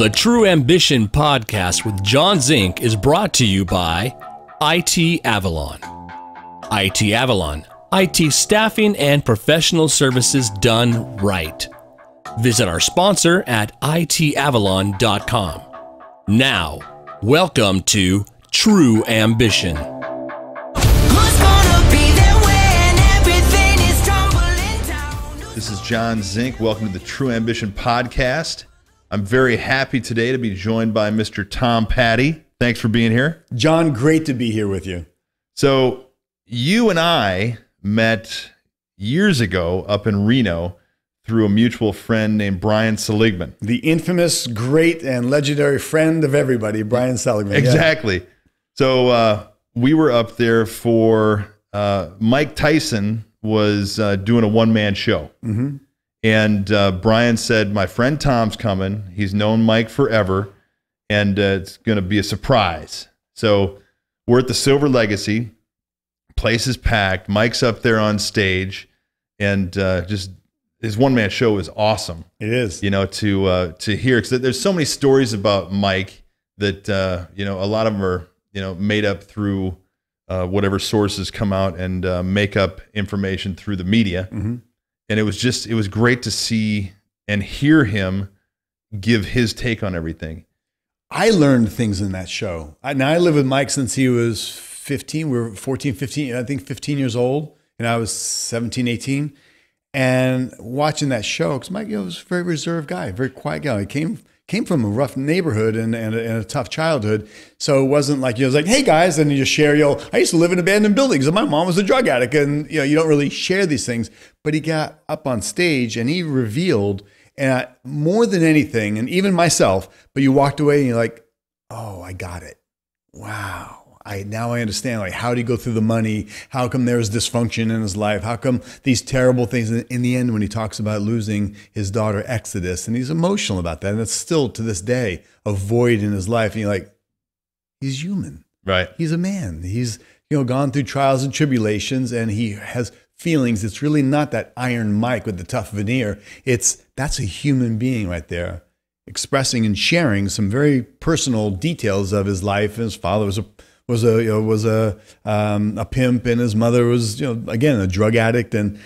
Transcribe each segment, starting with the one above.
The True Ambition podcast with John Zink is brought to you by IT Avalon. IT Avalon, IT staffing and professional services done right. Visit our sponsor at itavalon.com. Now, welcome to True Ambition. Who's gonna be there when everything is tumbling down? This is John Zink. Welcome to the True Ambition podcast. I'm very happy today to be joined by Mr. Tom Patti. Thanks for being here. John, great to be here with you. So, you and I met years ago up in Reno through a mutual friend named Brian Seligman. The infamous, great, and legendary friend of everybody, Brian Seligman. Yeah. Exactly. So, uh, we were up there for uh, Mike Tyson was uh, doing a one man show. And uh, Brian said, My friend Tom's coming. He's known Mike forever, and uh, it's going to be a surprise. So we're at the Silver Legacy. Place is packed. Mike's up there on stage, and uh, just his one man show is awesome. It is. You know, to uh, to hear because there's so many stories about Mike that uh, you know a lot of them are you know made up through uh, whatever sources come out and uh, make up information through the media and it was just it was great to see and hear him give his take on everything I learned things in that show. I, now, I lived with Mike since he was 15. We were 14, 15, I think 15 years old, and I was 17, 18. And watching that show, because Mike you know, was a very reserved guy, very quiet guy. He came came from a rough neighborhood and, and, a, and a tough childhood. So it wasn't like, you know, it was like, hey guys, and you share, you know, I used to live in abandoned buildings and my mom was a drug addict. And, you know, you don't really share these things. But he got up on stage and he revealed, and I, more than anything, and even myself, but you walked away and you're like, oh, I got it. Wow. I now I understand like how did he go through the money? How come there was dysfunction in his life? How come these terrible things in, in the end when he talks about losing his daughter Exodus and he's emotional about that and it's still to this day a void in his life and you're like he's human. right He's a man. He's you know gone through trials and tribulations and he has feelings. It's really not that iron Mike with the tough veneer. It's that's a human being right there expressing and sharing some very personal details of his life. And his father was a was a you know, was a um, a pimp, and his mother was you know again a drug addict, and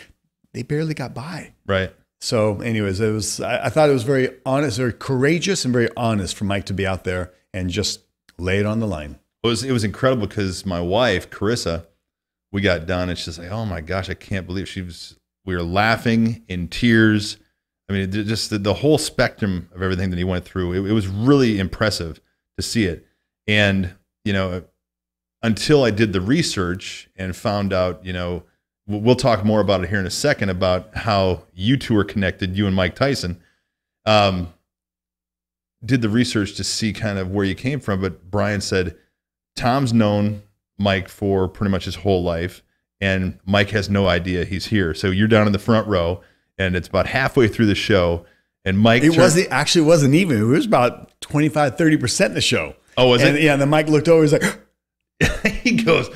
they barely got by. right So, anyways, it was I, I thought it was very honest, very courageous, and very honest for Mike to be out there and just lay it on the line. it was it was incredible because my wife Carissa, we got done and she's like, "Oh my gosh, I can't believe she was." We were laughing in tears. I mean, just the, the whole spectrum of everything that he went through. It, it was really impressive to see it. And you know, until I did the research and found out, you know, we'll talk more about it here in a second about how you two are connected, you and Mike Tyson. Um, did the research to see kind of where you came from, but Brian said Tom's known Mike for pretty much his whole life, and Mike has no idea he's here. So you're down in the front row, and it's about halfway through the show, and Mike. It turn- wasn't actually it wasn't even. It was about 25, 30 percent of the show. Oh, was and, it? Yeah, and then Mike looked over. He's like, he goes,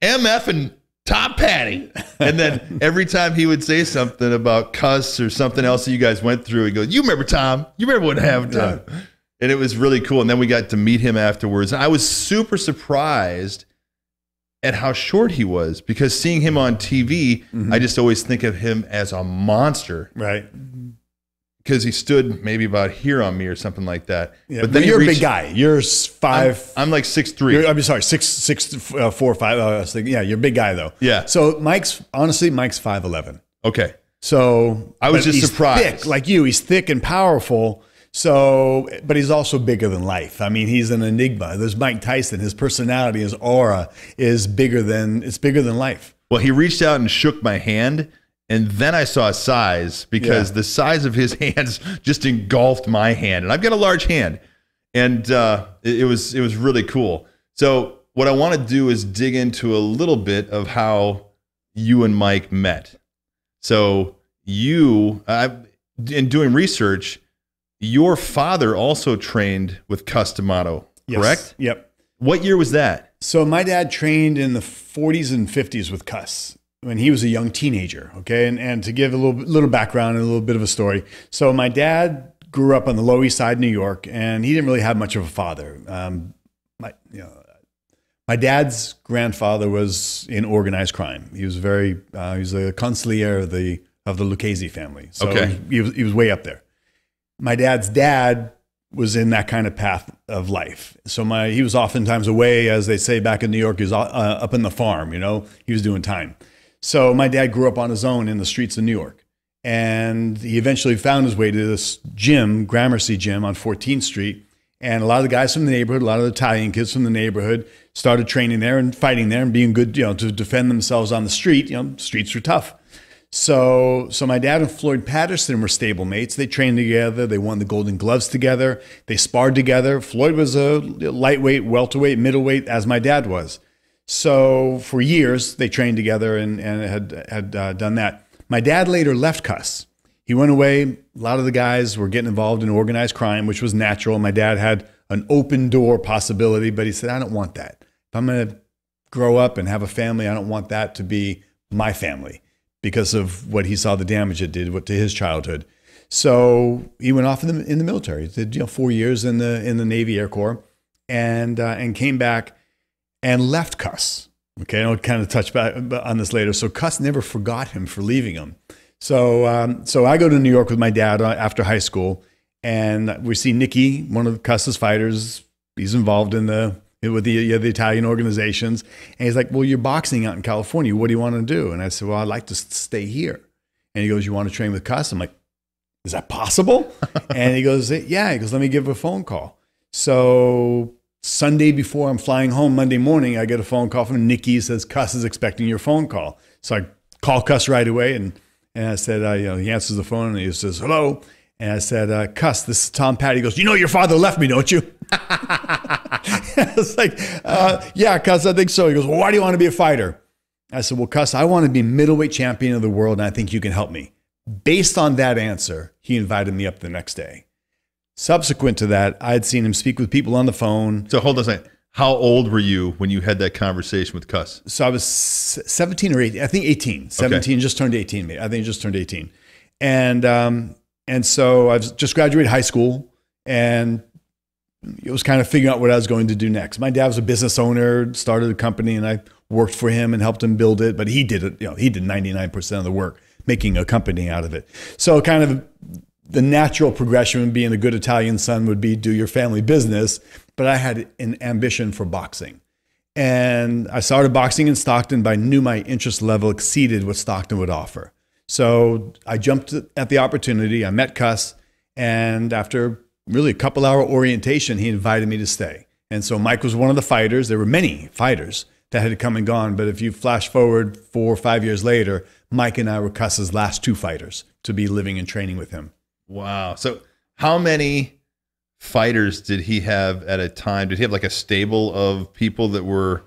MF and Tom Patti. And then every time he would say something about Cus or something else that you guys went through, he goes, You remember Tom? You remember what happened, Tom? And it was really cool. And then we got to meet him afterwards. And I was super surprised at how short he was because seeing him on TV, mm-hmm. I just always think of him as a monster right. Because he stood maybe about here on me or something like that. Yeah, but but then he you're a big guy. You're five. I'm like six three. I'm sorry, six, six, uh, four, five. Uh, I was thinking, yeah, you're a big guy though. Yeah. So Mike's honestly, Mike's five eleven. Okay. So I was just he's surprised. thick, like you. He's thick and powerful. So, but he's also bigger than life. I mean, he's an enigma. There's Mike Tyson. His personality, his aura is bigger than it's bigger than life. Well, he reached out and shook my hand, and then I saw a size because Yeah. the size of his hands just engulfed my hand, and I've got a large hand, and uh, it, it was it was really cool. So what I want to do is dig into a little bit of how you and Mike met. So you, I, in doing research, your father also trained with Cus D'Amato, Yes. correct? Yep. What year was that? So my dad trained in the 40s and 50s with Cus when he was a young teenager. Okay, and and to give a little little background and a little bit of a story. So my dad grew up on the Lower East Side, New York, and he didn't really have much of a father. Um, my, you know, my dad's grandfather was in organized crime. He was very, uh, he was a consigliere of the of the Lucchese family. So Okay. he was, he was way up there. My dad's dad was in that kind of path of life. So my he was oftentimes away, as they say back in New York, he was uh, up in the farm. You know, he was doing time. So my dad grew up on his own in the streets of New York, and he eventually found his way to this gym, Gramercy Gym on 14th Street. And a lot of the guys from the neighborhood, a lot of the Italian kids from the neighborhood, started training there and fighting there and being good, you know, to defend themselves on the street. You know, streets were tough. So, so my dad and Floyd Patterson were stablemates. They trained together. They won the Golden Gloves together. They sparred together. Floyd was a lightweight, welterweight, middleweight, as my dad was. So for years they trained together and, and had had uh, done that. My dad later left Cus. He went away. A lot of the guys were getting involved in organized crime, which was natural. My dad had an open door possibility, but he said, "I don't want that. If I'm going to grow up and have a family, I don't want that to be my family because of what he saw the damage it did to his childhood. So he went off in the in the military. Did you know four years in the in the Navy Air Corps, and uh, and came back and left Cus. Okay, I'll kind of touch back on this later. So Cus never forgot him for leaving him. So um, so I go to New York with my dad uh, after high school, and we see Nicky, one of Cus's fighters. He's involved in the with the the Italian organizations, and he's like, "Well, you're boxing out in California. What do you want to do?" And I said, "Well, I'd like to stay here." And he goes, "You want to train with Cus?" I'm like, "Is that possible?" and he goes, "Yeah." He goes, "Let me give a phone call." So Sunday before I'm flying home, Monday morning, I get a phone call from Nikki. Says, Cus is expecting your phone call. So I call Cus right away. And, and I said, uh, you know, he answers the phone and he says, hello. And I said, uh, Cus, this is Tom Patti. He goes, you know, your father left me, don't you? I was like, uh, yeah, Cus, I think so. He goes, well, why do you want to be a fighter? I said, well, Cus, I want to be middleweight champion of the world. And I think you can help me. Based on that answer, he invited me up the next day. Subsequent to that, I had seen him speak with people on the phone. So hold on a second. How old were you when you had that conversation with Cus? So I was 17 or 18, I think 18, 17, just turned 18. maybe. I think just turned 18. And, um, and so I've just graduated high school and it was kind of figuring out what I was going to do next. My dad was a business owner, started a company and I worked for him and helped him build it, but he did it, you know, he did 99% of the work, making a company out of it. So kind of the natural progression of being a good Italian son would be do your family business, but I had an ambition for boxing. And I started boxing in Stockton, but I knew my interest level exceeded what Stockton would offer. So I jumped at the opportunity. I met Cus, and after really a couple hour orientation, he invited me to stay. And so Mike was one of the fighters. There were many fighters that had come and gone, but if you flash forward four or five years later, Mike and I were Cus's last two fighters to be living and training with him. Wow. So how many fighters did he have at a time? Did he have like a stable of people that were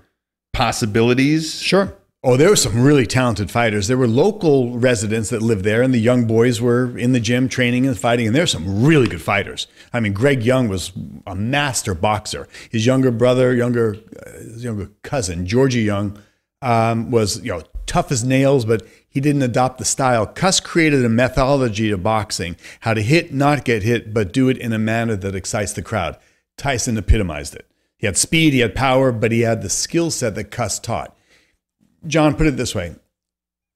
possibilities? Sure. Oh, there were some really talented fighters. There were local residents that lived there, and the young boys were in the gym training and fighting. And there were some really good fighters. I mean, Greg Young was a master boxer. His younger brother, younger, uh, his younger cousin, Georgie Young, um, was you know tough as nails, but he didn't adopt the style. Cus created a methodology to boxing: how to hit, not get hit, but do it in a manner that excites the crowd. Tyson epitomized it. He had speed, he had power, but he had the skill set that Cus taught. John, put it this way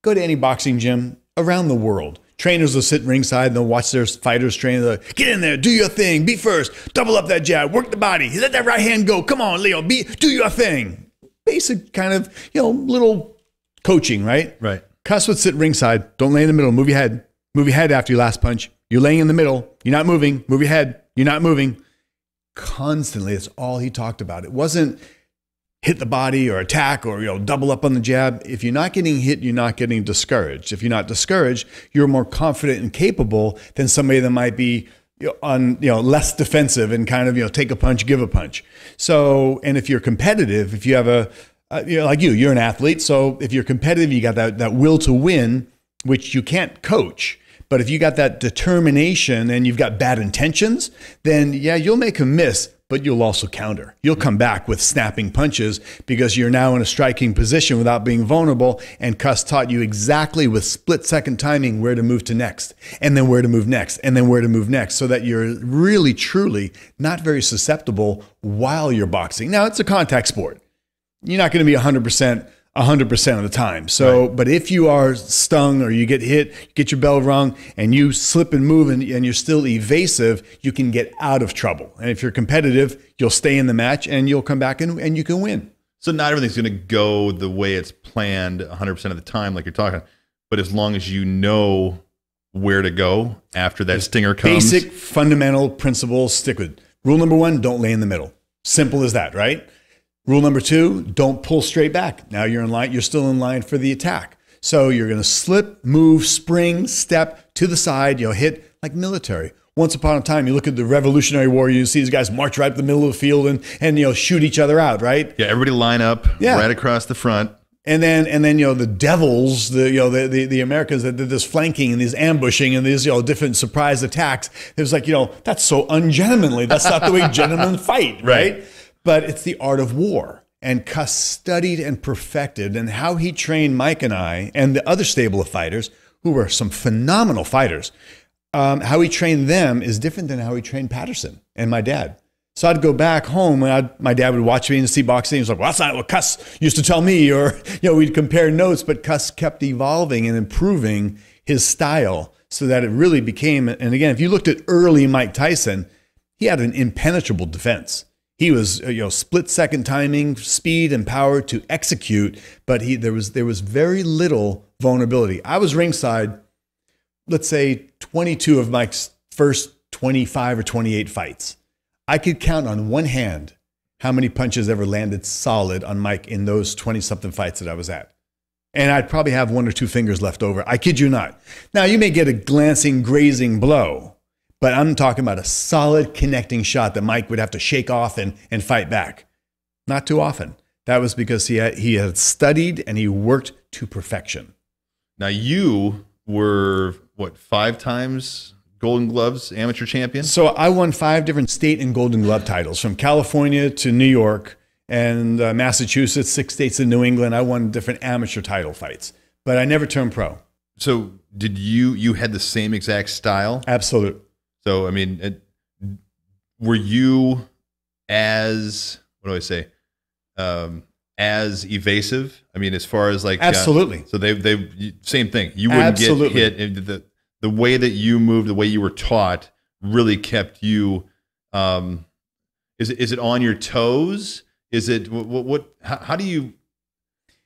go to any boxing gym around the world. Trainers will sit ringside and they'll watch their fighters train. They'll get in there, do your thing, be first, double up that jab, work the body, let that right hand go. Come on, Leo, be do your thing. Basic kind of, you know, little coaching, right? Right. Cus would sit ringside. Don't lay in the middle. Move your head. Move your head after your last punch. You're laying in the middle. You're not moving. Move your head. You're not moving. Constantly, that's all he talked about. It wasn't hit the body or attack or you know double up on the jab. If you're not getting hit, you're not getting discouraged. If you're not discouraged, you're more confident and capable than somebody that might be on you know less defensive and kind of you know take a punch, give a punch. So, and if you're competitive, if you have a uh, you know, like you, you're an athlete. So if you're competitive, you got that that will to win, which you can't coach. But if you got that determination and you've got bad intentions, then yeah, you'll make a miss, but you'll also counter. You'll come back with snapping punches because you're now in a striking position without being vulnerable. And Cus taught you exactly with split second timing where to move to next, and then where to move next, and then where to move next, so that you're really, truly not very susceptible while you're boxing. Now, it's a contact sport. You're not going to be 100%. 100% of the time. So, but if you are stung or you get hit, you get your bell rung, and you slip and move and, and you're still evasive, you can get out of trouble. And if you're competitive, you'll stay in the match and you'll come back and, and you can win. So not everything's going to go the way it's planned 100% of the time, like you're talking. But as long as you know where to go after that stinger comes, Basic fundamental principles stick with. Rule number one don't lay in the middle. Simple as that, right? Rule number two don't pull straight back. Now you're in line, you're still in line for the attack. So you're going to slip, move, spring, step to the side. You'll hit like military. Once upon a time, you look at the Revolutionary War, you see these guys march right up the middle of the field and, and you know, shoot each other out, right? yeah, everybody line up Yeah. right across the front. And then, and then, you know, the devils, the, you know, the, the, the Americans that did this flanking and these ambushing and these, you know, different surprise attacks. It was like, you know, that's so ungentlemanly. That's not the way gentlemen fight, right? But it's the art of war. And Cus studied and perfected, and how he trained Mike and I and the other stable of fighters, who were some phenomenal fighters, um, how he trained them is different than how he trained Patterson and my dad. So I'd go back home and I'd, my dad would watch me and see boxing. He was like, well, that's not what Cus used to tell me. Or, you know, we'd compare notes, but Cus kept evolving and improving his style so that it really became, and again, if you looked at early Mike Tyson, he had an impenetrable defense. He was, uh, you know, split second timing, speed and power to execute, but he, there was, there was very little vulnerability. I was ringside let's say 22 of Mike's first 25 or 28 fights. I could count on one hand how many punches ever landed solid on Mike in those 20 something fights that I was at. And I'd probably have one or two fingers left over. I kid you not. Now, you may get a glancing, grazing blow, but I'm talking about a solid connecting shot that Mike would have to shake off and, and fight back. Not too often. That was because he had, he had studied and he worked to perfection. Now you were what five times Golden Gloves amateur champion? So I won five different state and Golden Glove titles from California to New York and uh, Massachusetts, six states in New England. I won different amateur title fights, but I never turned pro. So did you you had the same exact style? Absolute. So I mean, it, were you as what do I say? Um, as evasive? I mean, as far as like uh, Absolutely. so they they same thing. You wouldn't Absolutely. get hit. The the way that you moved, the way you were taught, really kept you. Um, is it is it on your toes? Is it what? what, how, how do you?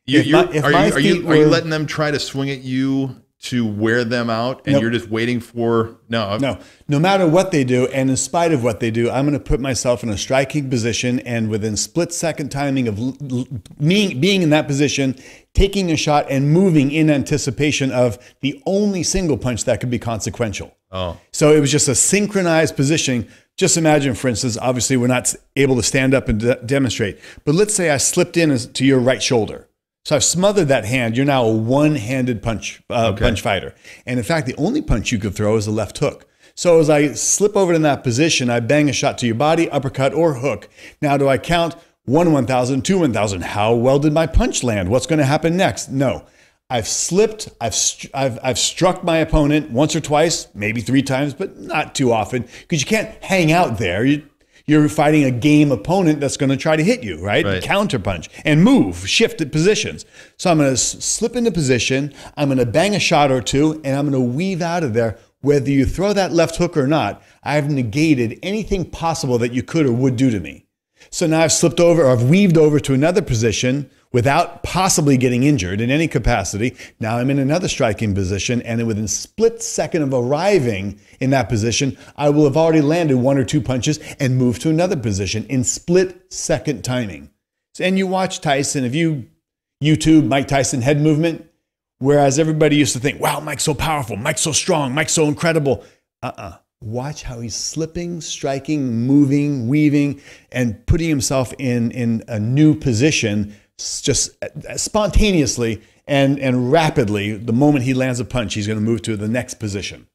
you my- are you are you are you letting them try to swing at you to wear them out, and Nope. you're just waiting for no No, no matter what they do, and in spite of what they do, I'm going to put myself in a striking position, and within split second timing of l- l- me being in that position, taking a shot and moving in anticipation of the only single punch that could be consequential. Oh, So it was just a synchronized positioning. Just imagine, for instance, obviously we're not able to stand up and de- demonstrate, but let's say I slipped in to your right shoulder. So I've smothered that hand. You're now a one-handed punch uh, punch fighter, and in fact, the only punch you could throw is a left hook. So as I slip over to that position, I bang a shot to your body, uppercut or hook. Now, do I count one 1,000, two 1,000? How well did my punch land? What's going to happen next? No. I've slipped. I've, str- I've I've struck my opponent once or twice, maybe three times, but not too often because you can't hang out there. You, you're fighting a game opponent that's going to try to hit you, right? Right. Counter punch and move, shift at positions. So I'm going to slip into position. I'm going to bang a shot or two, and I'm going to weave out of there. Whether you throw that left hook or not, I've negated anything possible that you could or would do to me. So now I've slipped over or I've weaved over to another position without possibly getting injured in any capacity. Now I'm in another striking position, and within split second of arriving in that position, I will have already landed one or two punches and moved to another position in split second timing. And you watch Tyson, if you YouTube Mike Tyson head movement, whereas everybody used to think, wow, Mike's so powerful, Mike's so strong, Mike's so incredible. Uh-uh. Watch how he's slipping, striking, moving, weaving, and putting himself in, in a new position just uh, spontaneously and, and rapidly. The moment he lands a punch, he's going to move to the next position.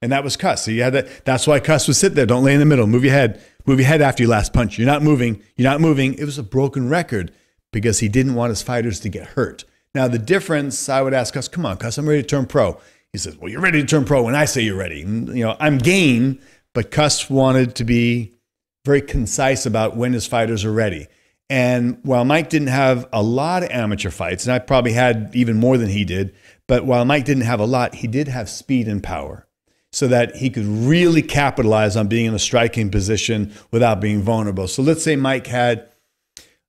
And that was Cus. He had that. that's why Cus would sit there. Don't lay in the middle. Move your head. Move your head after your last punch. You're not moving. You're not moving. It was a broken record because he didn't want his fighters to get hurt. Now, the difference, I would ask us, come on, Cus, I'm ready to turn pro. He says, well, you're ready to turn pro when I say you're ready. You know, I'm game, but Cus wanted to be very concise about when his fighters are ready. And while Mike didn't have a lot of amateur fights, and I probably had even more than he did, but while Mike didn't have a lot, he did have speed and power so that he could really capitalize on being in a striking position without being vulnerable. So let's say Mike had,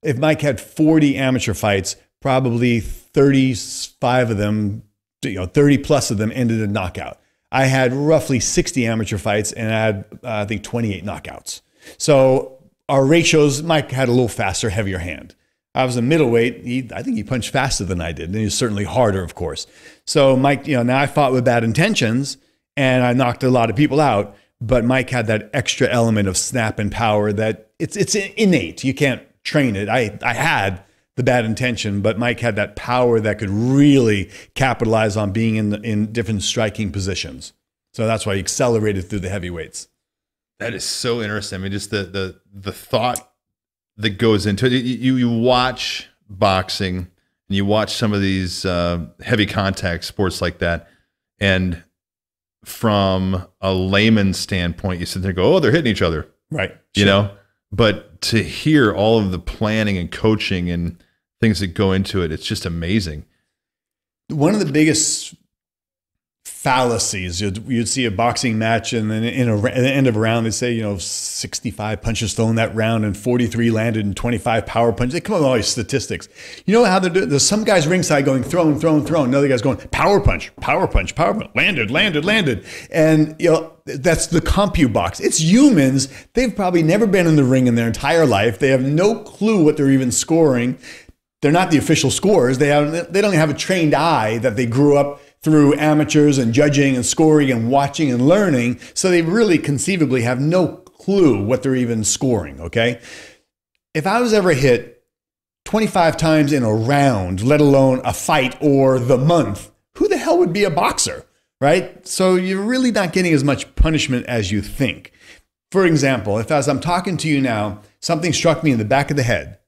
if Mike had 40 amateur fights, probably 35 of them, you know, 30 plus of them ended in knockout. I had roughly 60 amateur fights and I had, uh, I think, 28 knockouts. So our ratios, Mike had a little faster, heavier hand. I was a middleweight. He, I think he punched faster than I did, and he was certainly harder, of course. So Mike, you know, now I fought with bad intentions, and I knocked a lot of people out. But Mike had that extra element of snap and power that it's it's innate. You can't train it. I I had the bad intention, but Mike had that power that could really capitalize on being in the, in different striking positions. So that's why he accelerated through the heavyweights. That is so interesting. I mean, just the the the thought that goes into it. You you watch boxing and you watch some of these uh, heavy contact sports like that, and from a layman standpoint, you sit there and go, "Oh, they're hitting each other," Right. you know. But to hear all of the planning and coaching and things that go into it, it's just amazing. one of the biggest fallacies. You'd, you'd see a boxing match and then in a, at the end of a round they say you know 65 punches thrown that round and 43 landed and 25 power punches. They come up with all these statistics. You know how they're doing there's some guys ringside going thrown thrown thrown another guy's going power punch power punch power punch landed landed landed. And you know that's the CompuBox it's humans. They've probably never been in the ring in their entire life. They have no clue what they're even scoring. They're not the official scorers. They have they don't have a trained eye that they grew up through amateurs and judging and scoring and watching and learning. So they really conceivably have no clue what they're even scoring. Okay, if I was ever hit 25 times in a round, let alone a fight or the month, who the hell would be a boxer? Right? So you're really not getting as much punishment as you think. For example, if as I'm talking to you now, something struck me in the back of the head,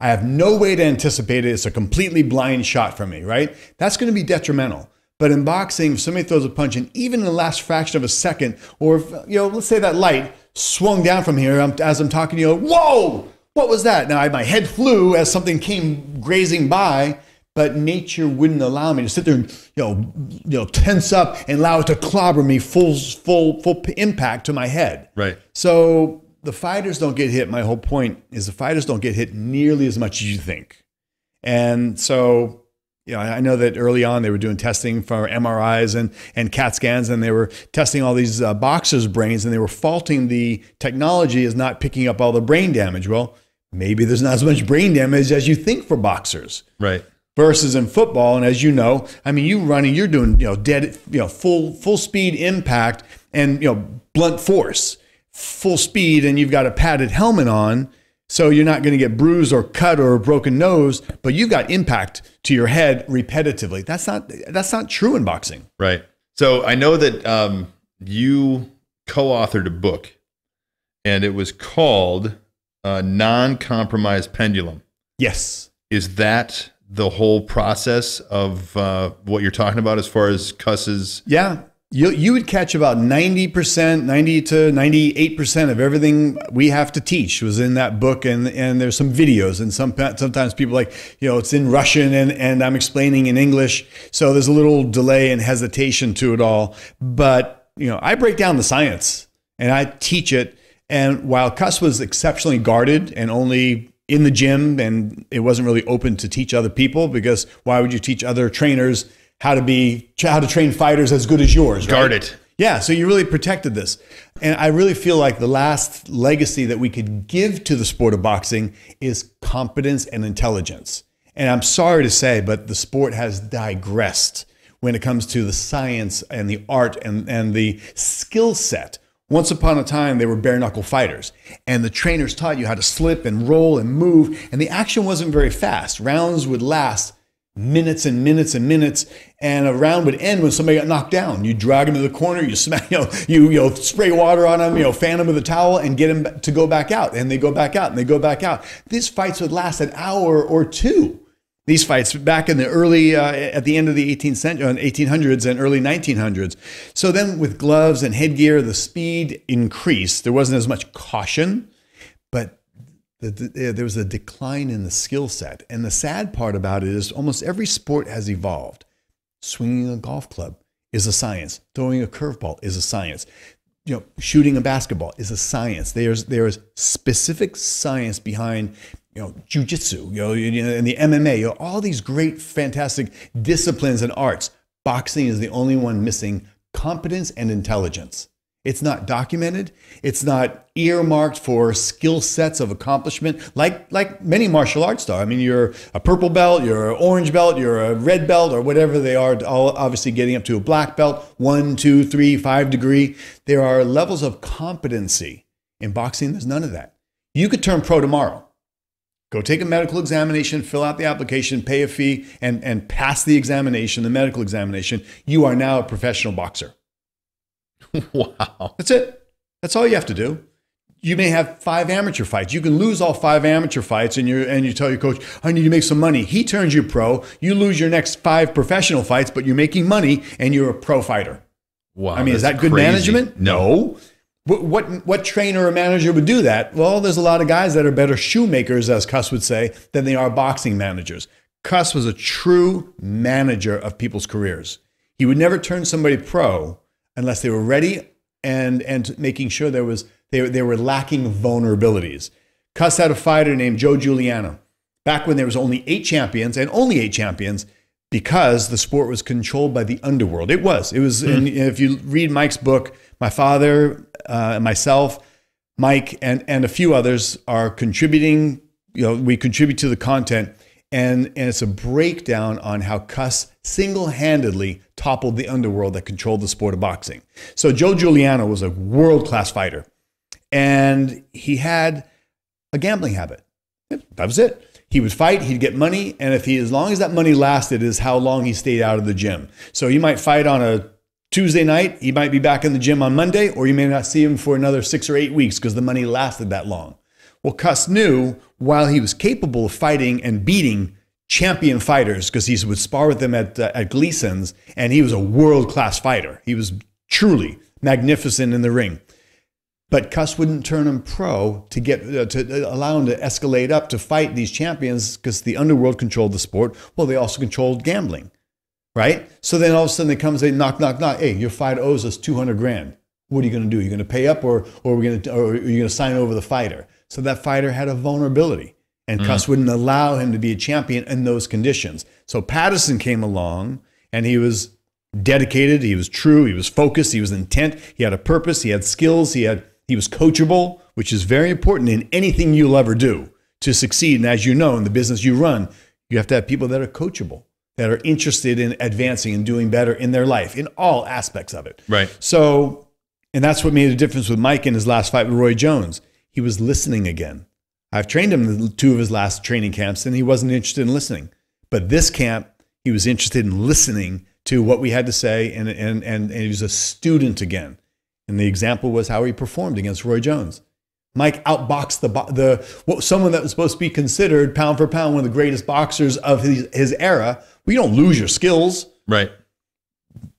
I have no way to anticipate it. It's a completely blind shot for me, right? That's going to be detrimental. But in boxing, if somebody throws a punch, and even in the last fraction of a second, or if, you know, let's say that light swung down from here I'm, as I'm talking to you, whoa, what was that? Now I, my head flew as something came grazing by, but nature wouldn't allow me to sit there and you know, you know, tense up and allow it to clobber me full, full, full impact to my head. Right. So the fighters don't get hit. My whole point is the fighters don't get hit nearly as much as you think. And so, you know, I know that early on they were doing testing for MRIs and, and CAT scans, and they were testing all these uh, boxers' brains, and they were faulting the technology as not picking up all the brain damage. Well, maybe there's not as much brain damage as you think for boxers Right. versus in football. And as you know, I mean, you running, you're doing you know dead, you know full full speed impact and you know blunt force, full speed, and you've got a padded helmet on, so you're not going to get bruised or cut or a broken nose, but you've got impact to your head repetitively. That's not that's not true in boxing. Right. So I know that um, you co-authored a book, and it was called uh, "Non-Compromise Pendulum." Yes. Is that the whole process of uh, what you're talking about as far as Cus's? Yeah. You, you would catch about 90%, 90 to 98% of everything we have to teach was in that book. And, and there's some videos. And some, sometimes people like, you know, it's in Russian and, and I'm explaining in English. So there's a little delay and hesitation to it all. But, you know, I break down the science and I teach it. And while Cus was exceptionally guarded and only in the gym and it wasn't really open to teach other people because why would you teach other trainers how to be how to train fighters as good as yours right? Guard it. yeah so you really protected this and i really feel like the last legacy that we could give to the sport of boxing is competence and intelligence and i'm sorry to say but the sport has digressed when it comes to the science and the art and, and the skill set once upon a time, they were bare knuckle fighters, and the trainers taught you how to slip and roll and move, and the action wasn't very fast. Rounds would last minutes and minutes and minutes, and a round would end when somebody got knocked down. You drag them to the corner, you smack, you know, you, you know, spray water on them, you know, fan them with a towel, and get them to go back out, and they go back out, and they go back out. These fights would last an hour or two. These fights back in the early, uh, at the end of the 18th century, 1800s and early 1900s. So then, with gloves and headgear, the speed increased. There wasn't as much caution, but the, there was a decline in the skill set. And the sad part about it is almost every sport has evolved. Swinging a golf club is a science. Throwing a curveball is a science. You know, shooting a basketball is a science. There's there's specific science behind you know jujitsu, you know, and the MMA. You know, all these great, fantastic disciplines and arts. Boxing is the only one missing competence and intelligence. It's not documented. It's not earmarked for skill sets of accomplishment, like like many martial arts are. I mean, you're a purple belt, you're an orange belt, you're a red belt, or whatever they are. All obviously getting up to a black belt, one, two, three, five degree. There are levels of competency in boxing. There's none of that. You could turn pro tomorrow. Go take a medical examination, fill out the application, pay a fee, and, and pass the examination, the medical examination. You are now a professional boxer. wow. That's it. That's all you have to do. You may have five amateur fights. You can lose all five amateur fights, and you and you tell your coach, "I need to make some money." He turns you pro. You lose your next five professional fights, but you're making money, and you're a pro fighter. Wow. I mean, is that good crazy. management? No. What, what what trainer or manager would do that? Well, there's a lot of guys that are better shoemakers, as Cus would say, than they are boxing managers. Cus was a true manager of people's careers. He would never turn somebody pro unless they were ready and and making sure there was they, they were lacking vulnerabilities. Cus had a fighter named Joe Giuliano back when there was only eight champions and only eight champions because the sport was controlled by the underworld. It was. It was. And if you read Mike's book, my father, uh, myself, Mike, and and a few others are contributing. You know, we contribute to the content, and and it's a breakdown on how Cus single-handedly toppled the underworld that controlled the sport of boxing. So Joe Giuliano was a world-class fighter, and he had a gambling habit. That was it. He would fight, he'd get money, and if he, as long as that money lasted, is how long he stayed out of the gym. So you might fight on a Tuesday night, he might be back in the gym on Monday, or you may not see him for another six or eight weeks because the money lasted that long. Well, Cus knew while he was capable of fighting and beating champion fighters, because he would spar with them at, uh, at Gleason's, and he was a world class fighter. He was truly magnificent in the ring. But Cus wouldn't turn him pro to get uh, to allow him to escalate up to fight these champions because the underworld controlled the sport. Well, they also controlled gambling, right? So then all of a sudden they come and say, knock, knock, knock. Hey, your fight owes us two hundred grand. What are you going to do? You're going to pay up, or or are we going to, or are you going to sign over the fighter? So that fighter had a vulnerability, and mm. Cus wouldn't allow him to be a champion in those conditions. So Patterson came along, and he was dedicated. He was true. He was focused. He was intent. He had a purpose. He had skills. He had he was coachable, which is very important in anything you'll ever do to succeed. And as you know, in the business you run, you have to have people that are coachable, that are interested in advancing and doing better in their life in all aspects of it. Right. So, and that's what made a difference with Mike in his last fight with Roy Jones. He was listening again. I've trained him in two of his last training camps, and he wasn't interested in listening. But this camp, he was interested in listening to what we had to say, and, and, and, and he was a student again. And the example was how he performed against Roy Jones. Mike outboxed the, the what, someone that was supposed to be considered pound for pound one of the greatest boxers of his, his era. You don't lose your skills. Right.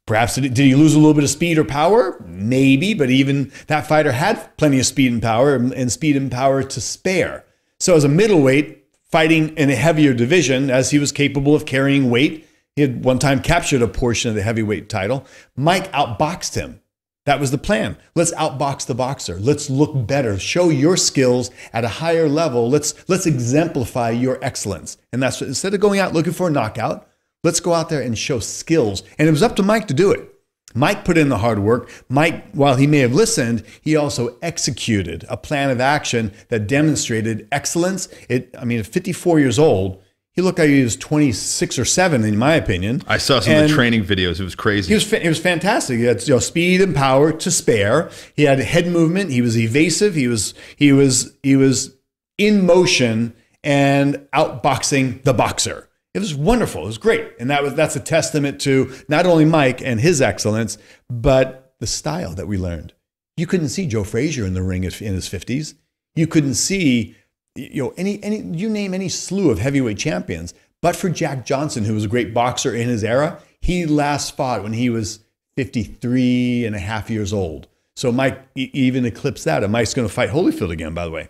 Perhaps did, he lose a little bit of speed or power? Maybe, but even that fighter had plenty of speed and power and, and speed and power to spare. So as a middleweight fighting in a heavier division, as he was capable of carrying weight, he had one time captured a portion of the heavyweight title. Mike outboxed him. That was the plan. Let's outbox the boxer. Let's look better. Show your skills at a higher level. Let's let's exemplify your excellence. And that's what, instead of going out looking for a knockout, let's go out there and show skills. And it was up to Mike to do it. Mike put in the hard work. Mike, while he may have listened, he also executed a plan of action that demonstrated excellence. It, I mean, at 54 years old, he looked like he was 26 or 7, in my opinion. I saw some of the training videos. It was crazy. he was he was fantastic. He had you know, speed and power to spare. He had head movement. He was evasive. He was he was he was in motion and outboxing the boxer. It was wonderful. It was great, and that was that's a testament to not only Mike and his excellence, but the style that we learned. You couldn't see Joe Frazier in the ring in his fifties. You couldn't see, you know, any any you name any slew of heavyweight champions. But for Jack Johnson, who was a great boxer in his era, he last fought when he was 53 and a half years old. So Mike even eclipsed that. And Mike's going to fight Holyfield again, by the way.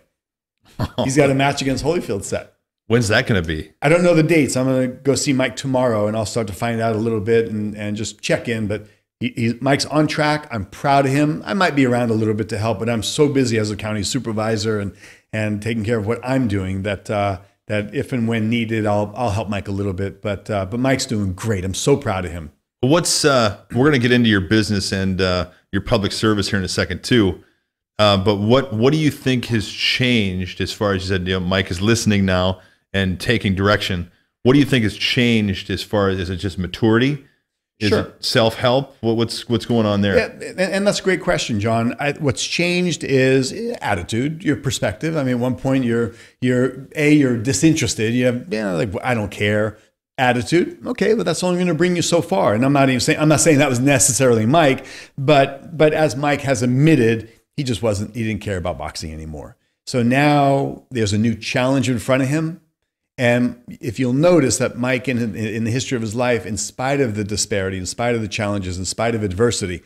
He's got a match against Holyfield set. When's that going to be? I don't know the dates. I'm going to go see Mike tomorrow, and I'll start to find out a little bit and, and just check in. But he, he's, Mike's on track. I'm proud of him. I might be around a little bit to help, but I'm so busy as a county supervisor and and taking care of what I'm doing that uh, that if and when needed, I'll I'll help Mike a little bit. But uh, but Mike's doing great. I'm so proud of him. What's uh, we're going to get into your business and uh, your public service here in a second too. Uh, but what what do you think has changed as far as you said? You know, Mike is listening now and taking direction. What do you think has changed as far as is it just maturity? Is Sure. it self help? What, what's what's going on there? Yeah, and, that's a great question, John. I, what's changed is attitude, your perspective. I mean, at one point you're you're a you're disinterested. You have yeah, like I don't care attitude. Okay, but that's only going to bring you so far. And I'm not even saying I'm not saying that was necessarily Mike, but but as Mike has admitted, he just wasn't he didn't care about boxing anymore. So now there's a new challenge in front of him. And if you'll notice that Mike, in, in the history of his life, in spite of the disparity, in spite of the challenges, in spite of adversity,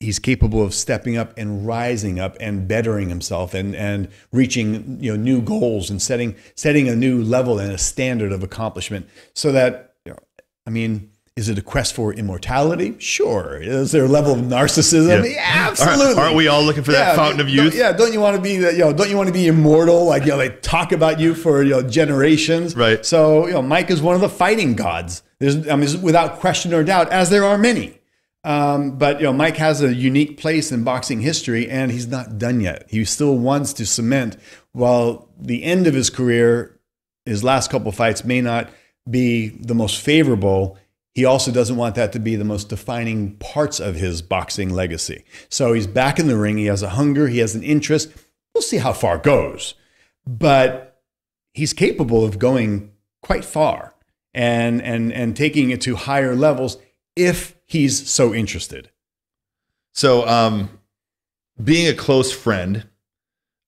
he's capable of stepping up and rising up and bettering himself and, and reaching you know, new goals and setting, setting a new level and a standard of accomplishment so that, you know, I mean, is it a quest for immortality? Sure. Is there a level of narcissism? Yeah, absolutely. Aren't, aren't we all looking for that fountain of don't- youth? yeah, don't you want to be the, you know, don't you want to be immortal? Like, you know, they talk about you for, you know, generations. Right. So, you know, Mike is one of the fighting gods. There's, I mean, without question or doubt, as there are many. Um, but, you know, Mike has a unique place in boxing history and he's not done yet. He still wants to cement while the end of his career, his last couple fights may not be the most favorable. He also doesn't want that to be the most defining parts of his boxing legacy. So he's back in the ring. He has a hunger, he has an interest. We'll see how far it goes. But he's capable of going quite far and, and, and taking it to higher levels if he's so interested. So, um, being a close friend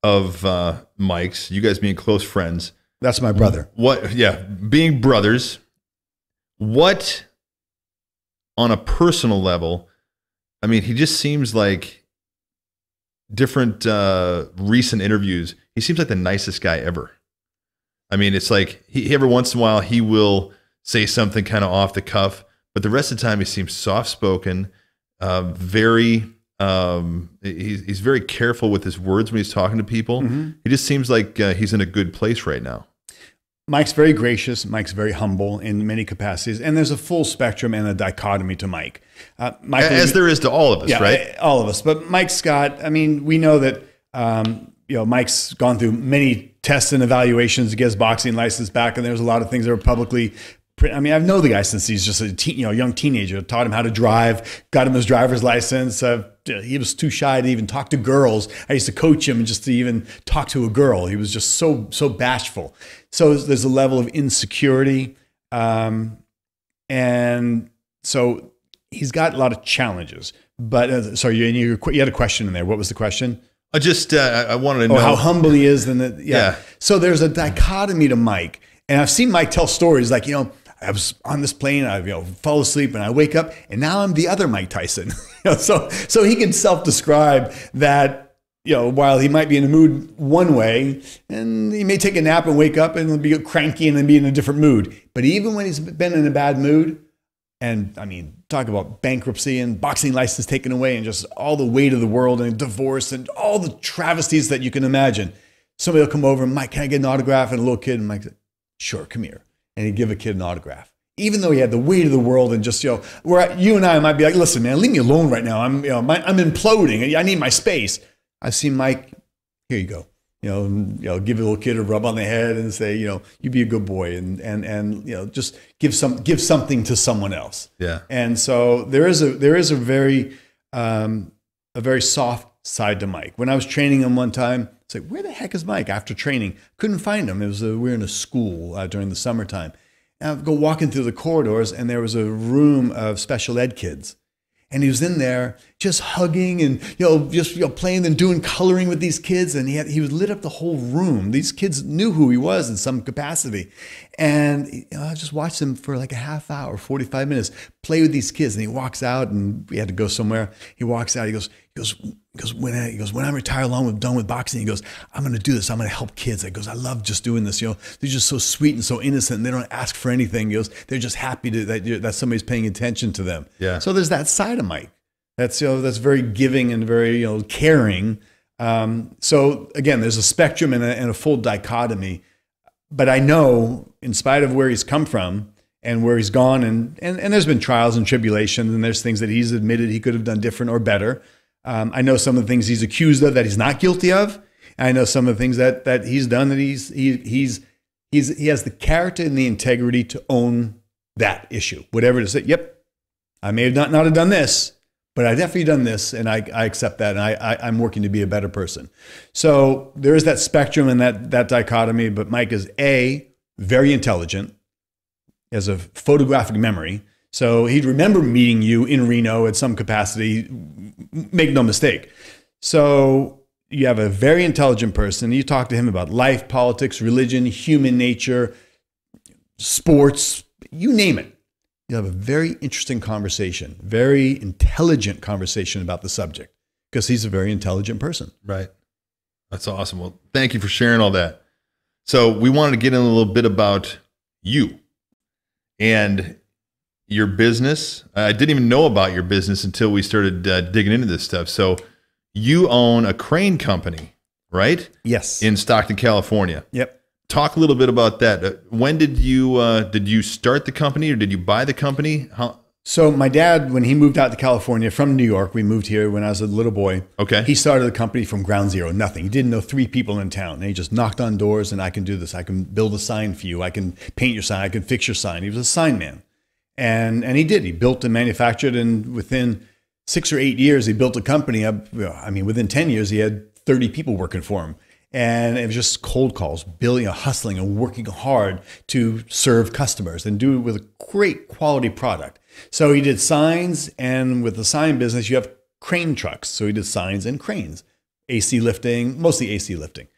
of uh, Mike's, you guys being close friends, That's my brother. what? Yeah, being brothers. What, on a personal level, I mean, he just seems like different uh, recent interviews. He seems like the nicest guy ever. I mean, it's like he every once in a while he will say something kind of off the cuff, but the rest of the time he seems soft spoken, uh, very. Um, he's he's very careful with his words when he's talking to people. He just seems like uh, he's in a good place right now. Mike's very gracious. Mike's very humble in many capacities, and there's a full spectrum and a dichotomy to Mike. Uh, Mike As there is to all of us, yeah, right? eh, all of us. But Mike Scott, I mean, we know that um, you know Mike's gone through many tests and evaluations to get his boxing license back, and there's a lot of things that were publicly. I mean, I've known the guy since he's just a teen, you know young teenager. Taught him how to drive, got him his driver's license. Uh, he was too shy to even talk to girls. I used to coach him just to even talk to a girl. He was just so so bashful. So there's a level of insecurity. Um, and so he's got a lot of challenges. But uh, sorry, you, you, you had a question in there. What was the question? I just uh, I wanted to Oh, know how humble he is. Then the, yeah. Yeah. So there's a dichotomy to Mike, and I've seen Mike tell stories like you know. I was on this plane, I you know fall asleep, and I wake up, and now I'm the other Mike Tyson. you know, so so he can self-describe that you know while he might be in the mood one way, and he may take a nap and wake up and be cranky and then be in a different mood. But even when he's been in a bad mood, and I mean, talk about bankruptcy and boxing license taken away and just all the weight of the world and divorce and all the travesties that you can imagine. Somebody will come over and Mike, can I get an autograph? And a little kid, and Mike sure, come here. And he'd give a kid an autograph. Even though he had the weight of the world and just, you know, where you and I might be like, listen, man, leave me alone right now. I'm, you know, my, I'm imploding. I need my space. I've seen Mike, here you go. You know, and, you know, give a little kid a rub on the head and say, you know, you be a good boy and and and you know, just give some give something to someone else. Yeah. And so there is a there is a very um, a very soft side to Mike. When I was training him one time, it's like, where the heck is Mike? After training, couldn't find him. It was a, we were in a school uh, during the summertime. And I'd go walking through the corridors, and there was a room of special ed kids. And he was in there just hugging and you know just you know playing and doing coloring with these kids and he had, he was lit up the whole room. These kids knew who he was in some capacity, and you know, I just watched him for like a half hour, forty five minutes, play with these kids. And he walks out, and we had to go somewhere. He walks out. He goes, he goes, he goes when I, he goes when I'm retired, along with done with boxing. He goes, I'm going to do this. I'm going to help kids. He goes, I love just doing this. You know, they're just so sweet and so innocent. And they don't ask for anything. He goes, they're just happy to, that that somebody's paying attention to them. Yeah. So there's that side of Mike. That's you know that's very giving and very you know caring. Um, so again, there's a spectrum and a, and a full dichotomy. But I know, in spite of where he's come from and where he's gone, and and, and there's been trials and tribulations, and there's things that he's admitted he could have done different or better. Um, I know some of the things he's accused of that he's not guilty of. I know some of the things that that he's done that he's he, he's he's he has the character and the integrity to own that issue, whatever it is. Yep, I may have not not have done this, but I've definitely done this, and I, I accept that, and I, I I'm working to be a better person. So there is that spectrum and that that dichotomy. But Mike is a very intelligent, has a photographic memory. So he'd remember meeting you in Reno at some capacity. Make no mistake. So you have a very intelligent person. You talk to him about life, politics, religion, human nature, sports, you name it. You have a very interesting conversation, very intelligent conversation about the subject because he's a very intelligent person. Right. That's awesome. Well, thank you for sharing all that. So, we wanted to get in a little bit about you and your business. I didn't even know about your business until we started uh, digging into this stuff. So, you own a crane company, right? Yes. In Stockton, California. yep. Talk a little bit about that. Uh, When did you uh, did you start the company or did you buy the company? How? So my dad, when he moved out to California from New York, we moved here when I was a little boy. Okay. He started the company from ground zero, nothing. He didn't know three people in town. And he just knocked on doors and I can do this. I can build a sign for you. I can paint your sign. I can fix your sign. He was a sign man. And and he did. He built and manufactured and within six or eight years he built a company up. I mean, within 10 years he had 30 people working for him. And it was just cold calls, building, hustling, and working hard to serve customers and do it with a great quality product. So he did signs, and with the sign business, you have crane trucks. So he did signs and cranes, AC lifting, mostly AC lifting.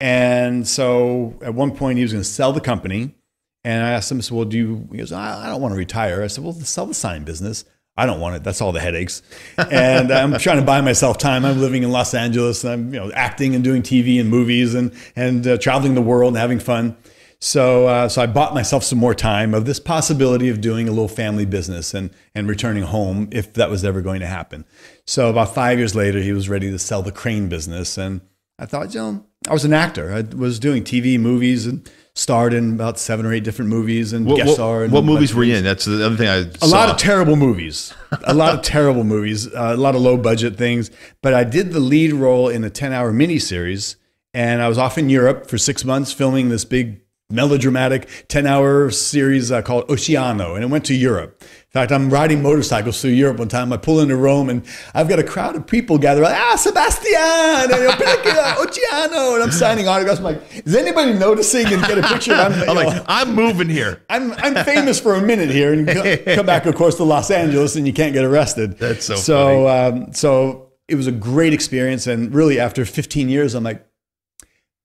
And so at one point, he was going to sell the company. And I asked him, said, Well, do you? He goes, I don't want to retire. I said, Well, sell the sign business. I don't want it. That's all the headaches. And I'm trying to buy myself time. I'm living in Los Angeles and I'm, you know, acting and doing TV and movies and, and uh, traveling the world and having fun. So, uh, so I bought myself some more time of this possibility of doing a little family business and, and returning home if that was ever going to happen. So about five years later, he was ready to sell the crane business. And I thought, you know, I was an actor. I was doing TV, movies, and starred in about seven or eight different movies and What, guest star. and what movies were you in? That's the other thing I a lot of terrible movies, a lot of terrible movies, uh, a lot of low budget things. But I did the lead role in a 10 hour miniseries, and I was off in Europe for six months filming this big melodramatic 10 hour series uh, called Oceano, and it went to Europe. In fact, I'm riding motorcycles through Europe one time. I pull into Rome, and I've got a crowd of people gathered. Like, ah, Sebastian, and, you know, Oceano, and I'm signing autographs. I'm like, is anybody noticing? And get a picture. I'm, I'm know, like, I'm moving here. I'm I'm famous for a minute here, and co- come back, of course, to Los Angeles, and you can't get arrested. That's so so. Um, so it was a great experience, and really, after 15 years, I'm like,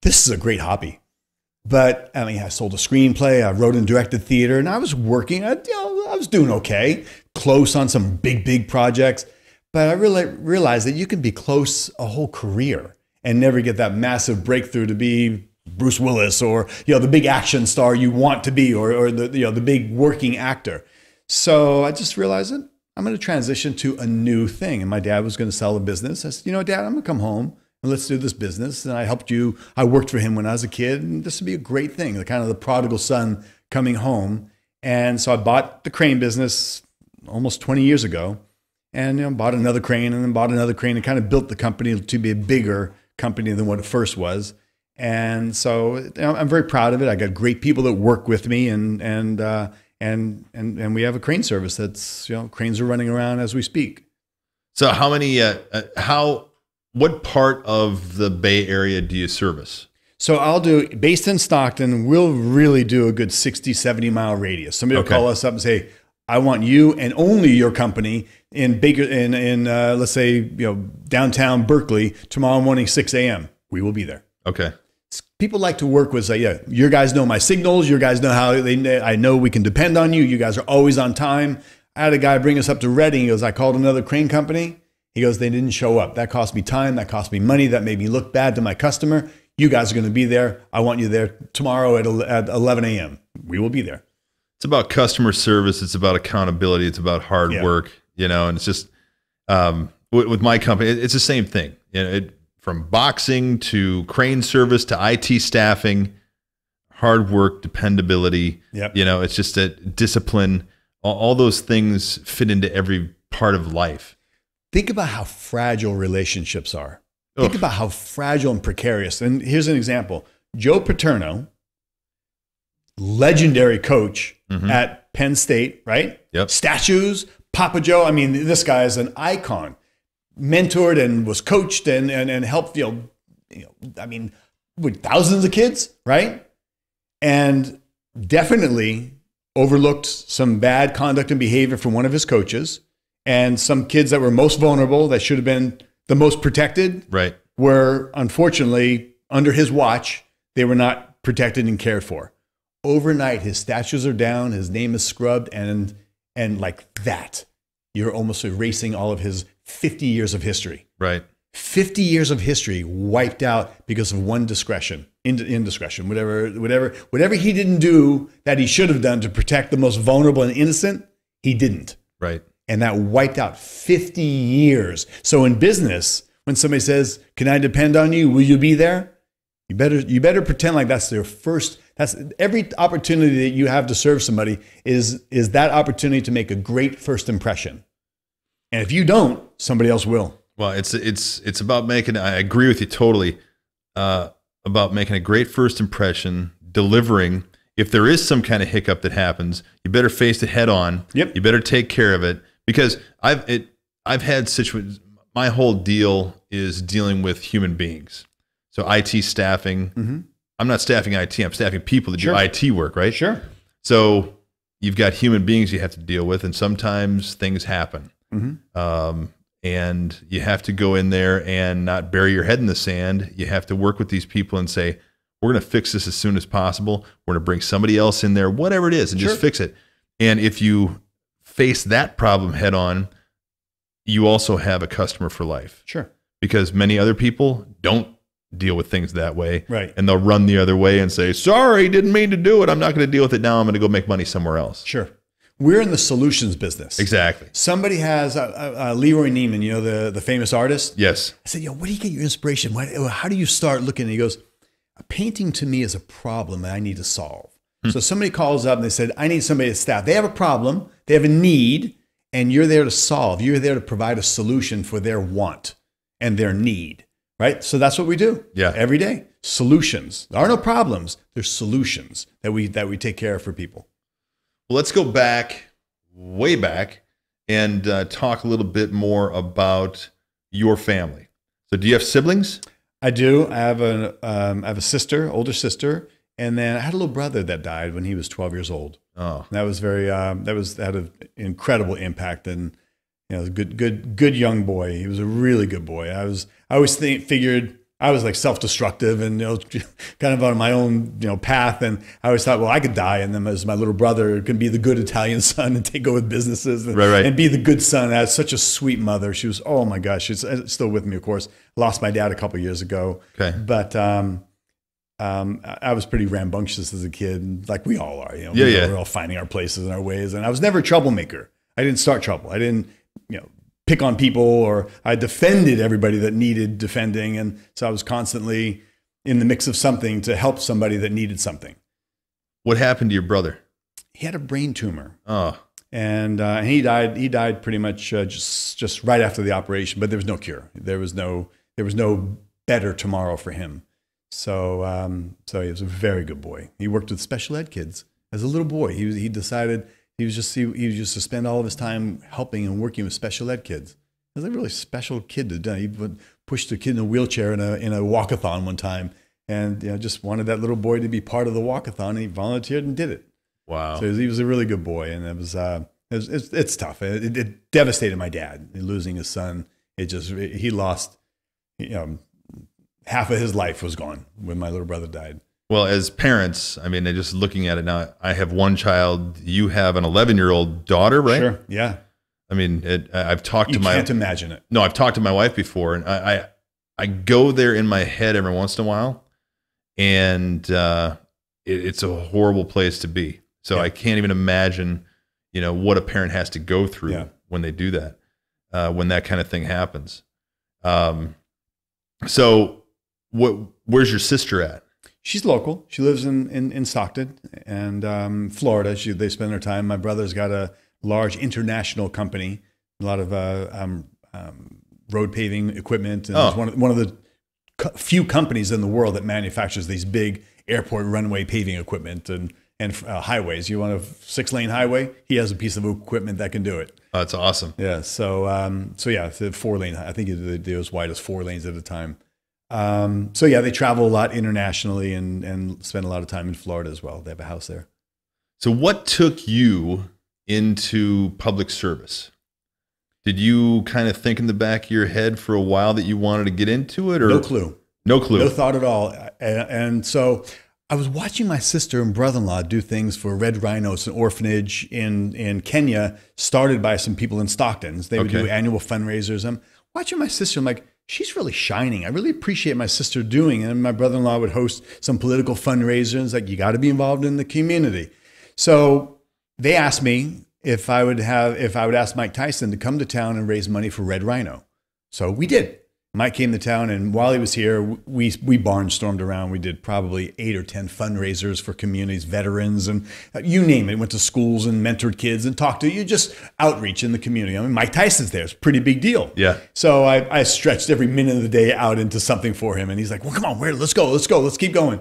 this is a great hobby. But I mean, I sold a screenplay, I wrote and directed theater, and I was working. I, you know, I was doing okay, close on some big, big projects. But I really realized that you can be close a whole career and never get that massive breakthrough to be Bruce Willis or you know the big action star you want to be, or, or the you know the big working actor. So I just realized that I'm going to transition to a new thing. And my dad was going to sell a business. I said, you know, Dad, I'm going to come home let's do this business. And I helped you. I worked for him when I was a kid, and this would be a great thing. The kind of the prodigal son coming home. And so I bought the crane business almost 20 years ago, and you know, bought another crane, and then bought another crane, and kind of built the company to be a bigger company than what it first was. And so you know, I'm very proud of it. I got great people that work with me, and and uh, and and and we have a crane service that's you know cranes are running around as we speak. So how many? Uh, uh, how? What part of the Bay Area do you service? So I'll do based in Stockton, we'll really do a good 60, 70 mile radius. Somebody will Okay. call us up and say, I want you and only your company in Baker in in uh, let's say you know downtown Berkeley tomorrow morning 6 a.m. We will be there. Okay. People like to work with say, yeah, your guys know my signals, your guys know how they I know we can depend on you. You guys are always on time. I had a guy bring us up to Redding. He goes, I called another crane company. He goes, they didn't show up. That cost me time. That cost me money. That made me look bad to my customer. You guys are going to be there. I want you there tomorrow at, 11 a.m. We will be there. It's about customer service. It's about accountability. It's about hard Yeah. work, you know, and it's just, um, with, with my company, it- it's the same thing. You know, it, from boxing to crane service to IT staffing, hard work, dependability. Yep. You know, it's just a discipline. All, all those things fit into every part of life. Think about how fragile relationships are. Think about how fragile and precarious. And here's an example Joe Paterno, legendary coach mm-hmm. at Penn State, right? Yep. Statues, Papa Joe. I mean, this guy is an icon. Mentored and was coached and, and, and helped, you know, you know, I mean, with thousands of kids, right? And definitely overlooked some bad conduct and behavior from one of his coaches and some kids that were most vulnerable that should have been the most protected Right. were unfortunately under his watch they were not protected and cared for overnight his statues are down his name is scrubbed and and like that you're almost erasing all of his 50 years of history Right. 50 years of history wiped out because of one discretion ind- indiscretion whatever whatever whatever he didn't do that he should have done to protect the most vulnerable and innocent he didn't Right. And that wiped out 50 years so in business when somebody says can i depend on you will you be there you better you better pretend like that's their first that's every opportunity that you have to serve somebody is is that opportunity to make a great first impression and if you don't somebody else will Well, it's it's it's about making. I agree with you totally. Uh, about making a great first impression, delivering. If there is some kind of hiccup that happens, you better face it head on. Yep. You better take care of it because I've it. I've had situations. My whole deal is dealing with human beings. So IT staffing. I'm not staffing IT. I'm staffing people that Sure. do IT work. Right. sure So you've got human beings you have to deal with, and sometimes things happen. Um, and you have to go in there and not bury your head in the sand. You have to work with these people and say, we're going to fix this as soon as possible. We're going to bring somebody else in there, whatever it is, and just fix it. And if you face that problem head on, you also have a customer for life sure because many other people don't deal with things that way. Right. And they'll run the other way and say, sorry, didn't mean to do it. I'm not going to deal with it now. I'm going to go make money somewhere else. sure we're in the solutions business Exactly. somebody has uh, uh, uh, leroy neiman you know the, the famous artist Yes. I said, yo, where do you get your inspiration? Why, how do you start looking? And he goes, a painting to me is a problem that I need to solve. So somebody calls up and they said, I need somebody to staff. They have a problem, they have a need, and you're there to solve. You're there to provide a solution for their want and their need, right? So that's what we do. Yeah. Every day. Solutions. There are no problems. There's solutions that we that we take care of for people. Well, let's go back, way back, and uh, talk a little bit more about your family. So, do you have siblings? I do. I have a um, I have a sister, older sister, and then I had a little brother that died when he was 12 years old. Oh, That was very um, that was that had an incredible impact and you know good good good young boy. He was a really good boy. I was I always think, figured I was like self destructive and you know kind of on my own you know path and I always thought well I could die and then as my little brother could be the good Italian son and take over businesses and, Right, right. and be the good son. I had such a sweet mother. She was oh my gosh she's uh, still with me of course. Lost my dad a couple years ago. Okay. but um, um, I was pretty rambunctious as a kid, like we all are. You know, Yeah, we, yeah. We're all finding our places and our ways, and I was never a troublemaker. I didn't start trouble. I didn't, you know, pick on people, or I defended everybody that needed defending, and so I was constantly in the mix of something to help somebody that needed something. what happened to your brother? He had a brain tumor, Oh, and uh, and he died. He died pretty much uh, just just right after the operation, but there was no cure. There was no there was no better tomorrow for him. So um, so he was a very good boy. He worked with special ed kids as a little boy. He was, he decided he was just he, he was just to spend all of his time helping and working with special ed kids. He was a really special kid to do. He pushed a kid in a wheelchair in a in a walkathon one time, and you know, just wanted that little boy to be part of the walkathon. And he volunteered and did it. Wow. So he was a really good boy, and it was, uh, it was it's, it's tough. It, it devastated my dad losing his son. It just he lost, you know, half of his life was gone when my little brother died. Well, as parents, I mean, just looking at it now, I have one child. You have an 11 year old daughter, right? Sure, yeah. I mean, it, I've talked You to my can't imagine it. no, I've talked to my wife before, and I I, I go there in my head every once in a while, and uh, it, it's a horrible place to be. So Yeah. I can't even imagine, you know, what a parent has to go through Yeah. when they do that, uh, when that kind of thing happens. Um, so what? Where's your sister at? She's local. She lives in in, in Stockton and um, Florida. She they spend their time. My brother's got a large international company, a lot of uh, um, um, road paving equipment, and Oh. it's one of, one of the co- few companies in the world that manufactures these big airport runway paving equipment and and uh, highways. You want a six lane highway? He has a piece of equipment that can do it. Oh, that's awesome. Yeah. So um, so yeah, it's a four lane. I think they do as wide as four lanes at a time. Um, so yeah, they travel a lot internationally and and spend a lot of time in Florida as well. They have a house there. So, what took you into public service? Did you kind of think in the back of your head for a while that you wanted to get into it, or No clue. No clue. No thought at all. And, and so I was watching my sister and brother-in-law do things for Red Rhinos, an orphanage in in Kenya, started by some people in Stockton. They would Okay. do annual fundraisers. I'm watching my sister. I'm like, she's really shining. I really appreciate my sister doing. And my brother-in-law would host some political fundraisers. Like, you got to be involved in the community. So they asked me if I would have if I would ask Mike Tyson to come to town and raise money for Red Rhino. So we did. Mike came to town, and while he was here, we we barnstormed around. We did probably eight or ten fundraisers for communities, veterans, and uh, you name it. Went to schools and mentored kids and talked to you. Just outreach in the community. I mean, Mike Tyson's there. It's a pretty big deal. Yeah. So I, I stretched every minute of the day out into something for him, and he's like, "Well, come on, where? Let's go. Let's go. Let's keep going."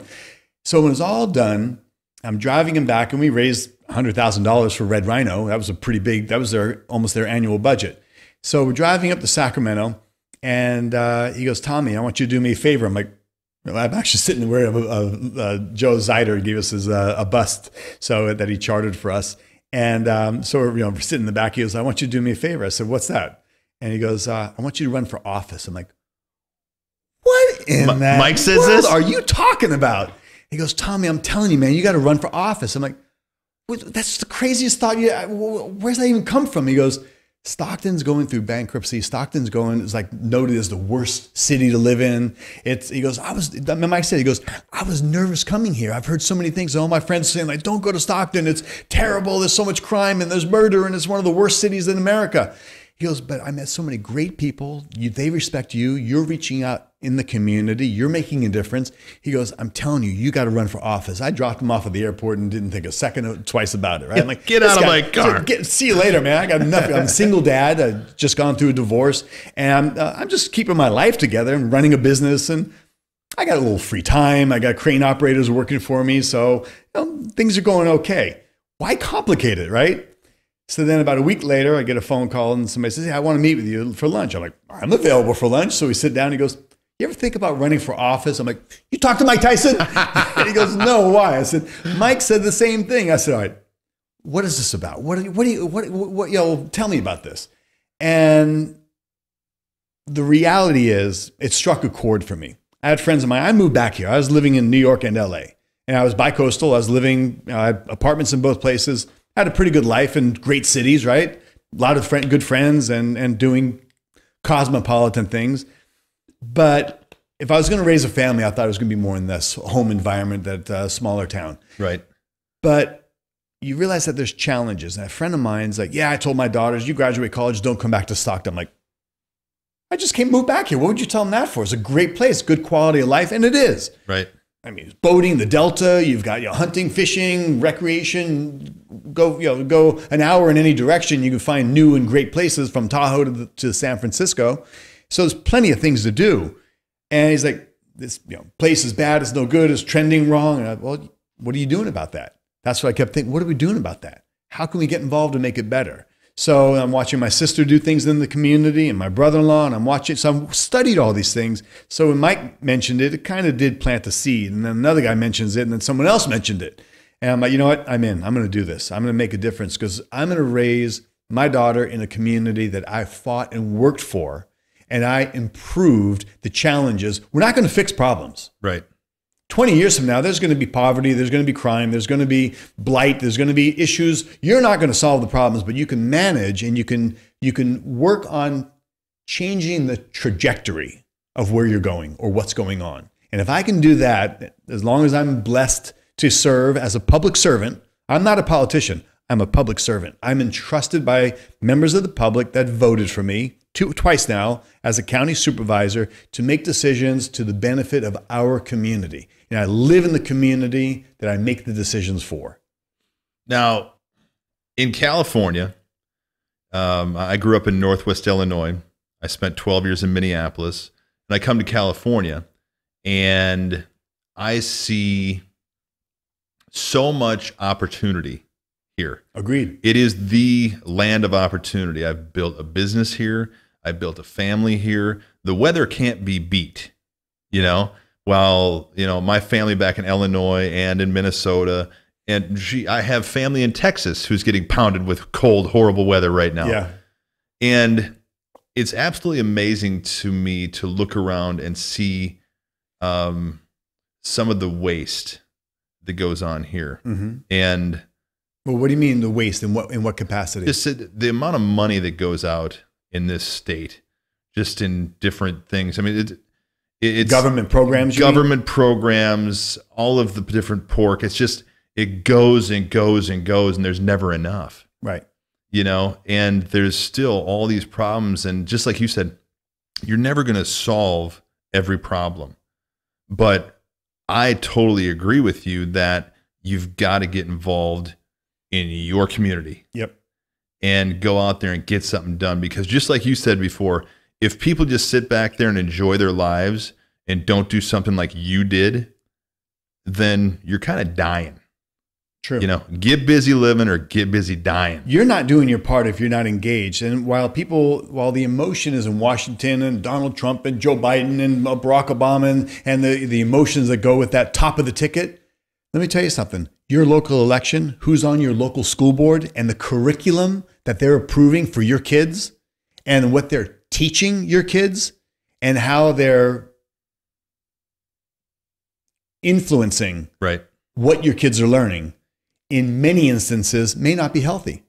So when it's all done, I'm driving him back, and we raised hundred thousand dollars for Red Rhino. That was a pretty big. That was their almost their annual budget. So we're driving up to Sacramento, and uh, he goes, "Tommy, I want you to do me a favor." I'm like, "I'm actually sitting where uh, uh, Joe Zeider gave us his uh, a bust, so that he chartered for us." And um, so we're, you know, we're sitting in the back. He goes, "I want you to do me a favor." I said, "What's that?" And he goes, uh, "I want you to run for office." I'm like, "What in Mi- that Mike says world this? are you talking about?" He goes, "Tommy, I'm telling you, man, you got to run for office." I'm like, "That's the craziest thought. You, where's that even come from?" He goes, "Stockton's going through bankruptcy. Stockton's going is like noted as the worst city to live in." It's he goes, "I was." Mike said, "He goes, I was nervous coming here. I've heard so many things. All my friends saying like, don't go to Stockton. It's terrible. There's so much crime and there's murder and it's one of the worst cities in America." He goes, but I met so many great people. You, they respect you. You're reaching out in the community. You're making a difference. He goes, I'm telling you, you got to run for office. I dropped him off at the airport and didn't think a second or twice about it. Right? I'm like, Get out of my car. Get, see you later, man. I got nothing. I'm a single dad. I just gone through a divorce, and I'm, uh, I'm just keeping my life together and running a business. And I got a little free time. I got crane operators working for me, so you know, things are going okay. Why complicate it, right? So then about a week later, I get a phone call and somebody says, Hey, I want to meet with you for lunch. I'm like, I'm available for lunch. So we sit down. He goes, You ever think about running for office? I'm like, You talk to Mike Tyson? and he goes, No, why? I said, Mike said the same thing. I said, All right, what is this about? What, what do you, what, what, what, yo, tell me about this. And the reality is, it struck a chord for me. I had friends of mine. I moved back here. I was living in New York and LA. And I was bi-coastal. I was living uh, I had apartments in both places. I had a pretty good life in great cities, right? A lot of friend, good friends and, and doing cosmopolitan things. But if I was going to raise a family, I thought it was going to be more in this home environment, that uh, smaller town. Right. But you realize that there's challenges. And a friend of mine's like, Yeah, I told my daughters, you graduate college, don't come back to Stockton. I'm like, I just came moved back here. What would you tell them that for? It's a great place, good quality of life, and it is. Right. I mean, boating, the Delta. You've got you know, hunting, fishing, recreation. Go you know go an hour in any direction. You can find new and great places from Tahoe to, the, to San Francisco. So there's plenty of things to do. And he's like, this you know place is bad. It's no good. It's trending wrong. And I, well, what are you doing about that? That's what I kept thinking. What are we doing about that? How can we get involved and make it better? So I'm watching my sister do things in the community and my brother-in-law, and I'm watching. So I've studied all these things. So when Mike mentioned it, it kind of did plant the seed. And then another guy mentions it, and then someone else mentioned it. And I'm like, you know what? I'm in. I'm going to do this. I'm going to make a difference because I'm going to raise my daughter in a community that I fought and worked for, and I improved the challenges. We're not going to fix problems. Right. 20 years from now, there's going to be poverty, there's going to be crime, there's going to be blight, there's going to be issues. You're not going to solve the problems, but you can manage and you can you can work on changing the trajectory of where you're going or what's going on. And if I can do that, as long as I'm blessed to serve as a public servant, I'm not a politician. I'm a public servant. I'm entrusted by members of the public that voted for me two, twice now as a county supervisor to make decisions to the benefit of our community. And I live in the community that I make the decisions for. Now, in California, um, I grew up in Northwest Illinois. I spent 12 years in Minneapolis, and I come to California, and I see so much opportunity here. Agreed. It is the land of opportunity. I've built a business here. I built a family here. The weather can't be beat, you know. While you know my family back in Illinois and in Minnesota, and gee, I have family in Texas who's getting pounded with cold, horrible weather right now. Yeah. And it's absolutely amazing to me to look around and see um, some of the waste that goes on here. And Well, what do you mean the waste? In what in what capacity? just the- the amount of money that goes out in this state, just in different things. I mean, it, it, it's government programs. government programs, all of the different pork. It's just, it goes and goes and goes, and there's never enough. Right. you know, and there's still all these problems. And just like you said, you're never going to solve every problem. But I totally agree with you that you've got to get involved in your community Yep. and go out there and get something done. Because just like you said before, if people just sit back there and enjoy their lives and don't do something like you did, then you're kind of dying. True. You know, get busy living or get busy dying. you're not doing your part if you're not engaged. And while people, while the emotion is in Washington and Donald Trump and Joe Biden and Barack Obama and, and the, the emotions that go with that top of the ticket, let me tell you something. Your local election, who's on your local school board, and the curriculum that they're approving for your kids, and what they're teaching your kids, and how they're influencing Right. what your kids are learning in many instances may not be healthy.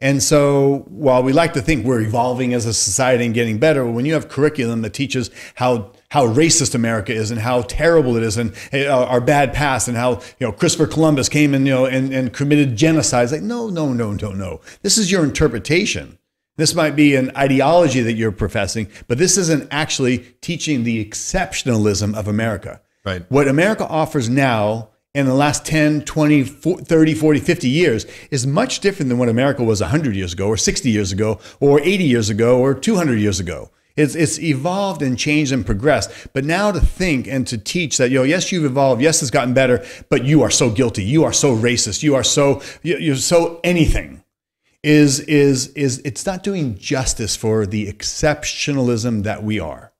And so while we like to think we're evolving as a society and getting better, when you have curriculum that teaches how how racist America is and how terrible it is and uh, our bad past and how you know Christopher Columbus came and you know and, and committed genocide, it's like no, no, no, no, no. This is your interpretation. This might be an ideology that you're professing, but this isn't actually teaching the exceptionalism of America. Right. What America offers now in the last 10, 20, 40, 30, 40, 50 years is much different than what America was 100 years ago, or 60 years ago, or 80 years ago, or 200 years ago. It's, it's evolved and changed and progressed. But now to think and to teach that, you know, yes, you've evolved, yes, it's gotten better, but you are so guilty, you are so racist, you are so, you- you're so anything is is is it's not doing justice for the exceptionalism that we are.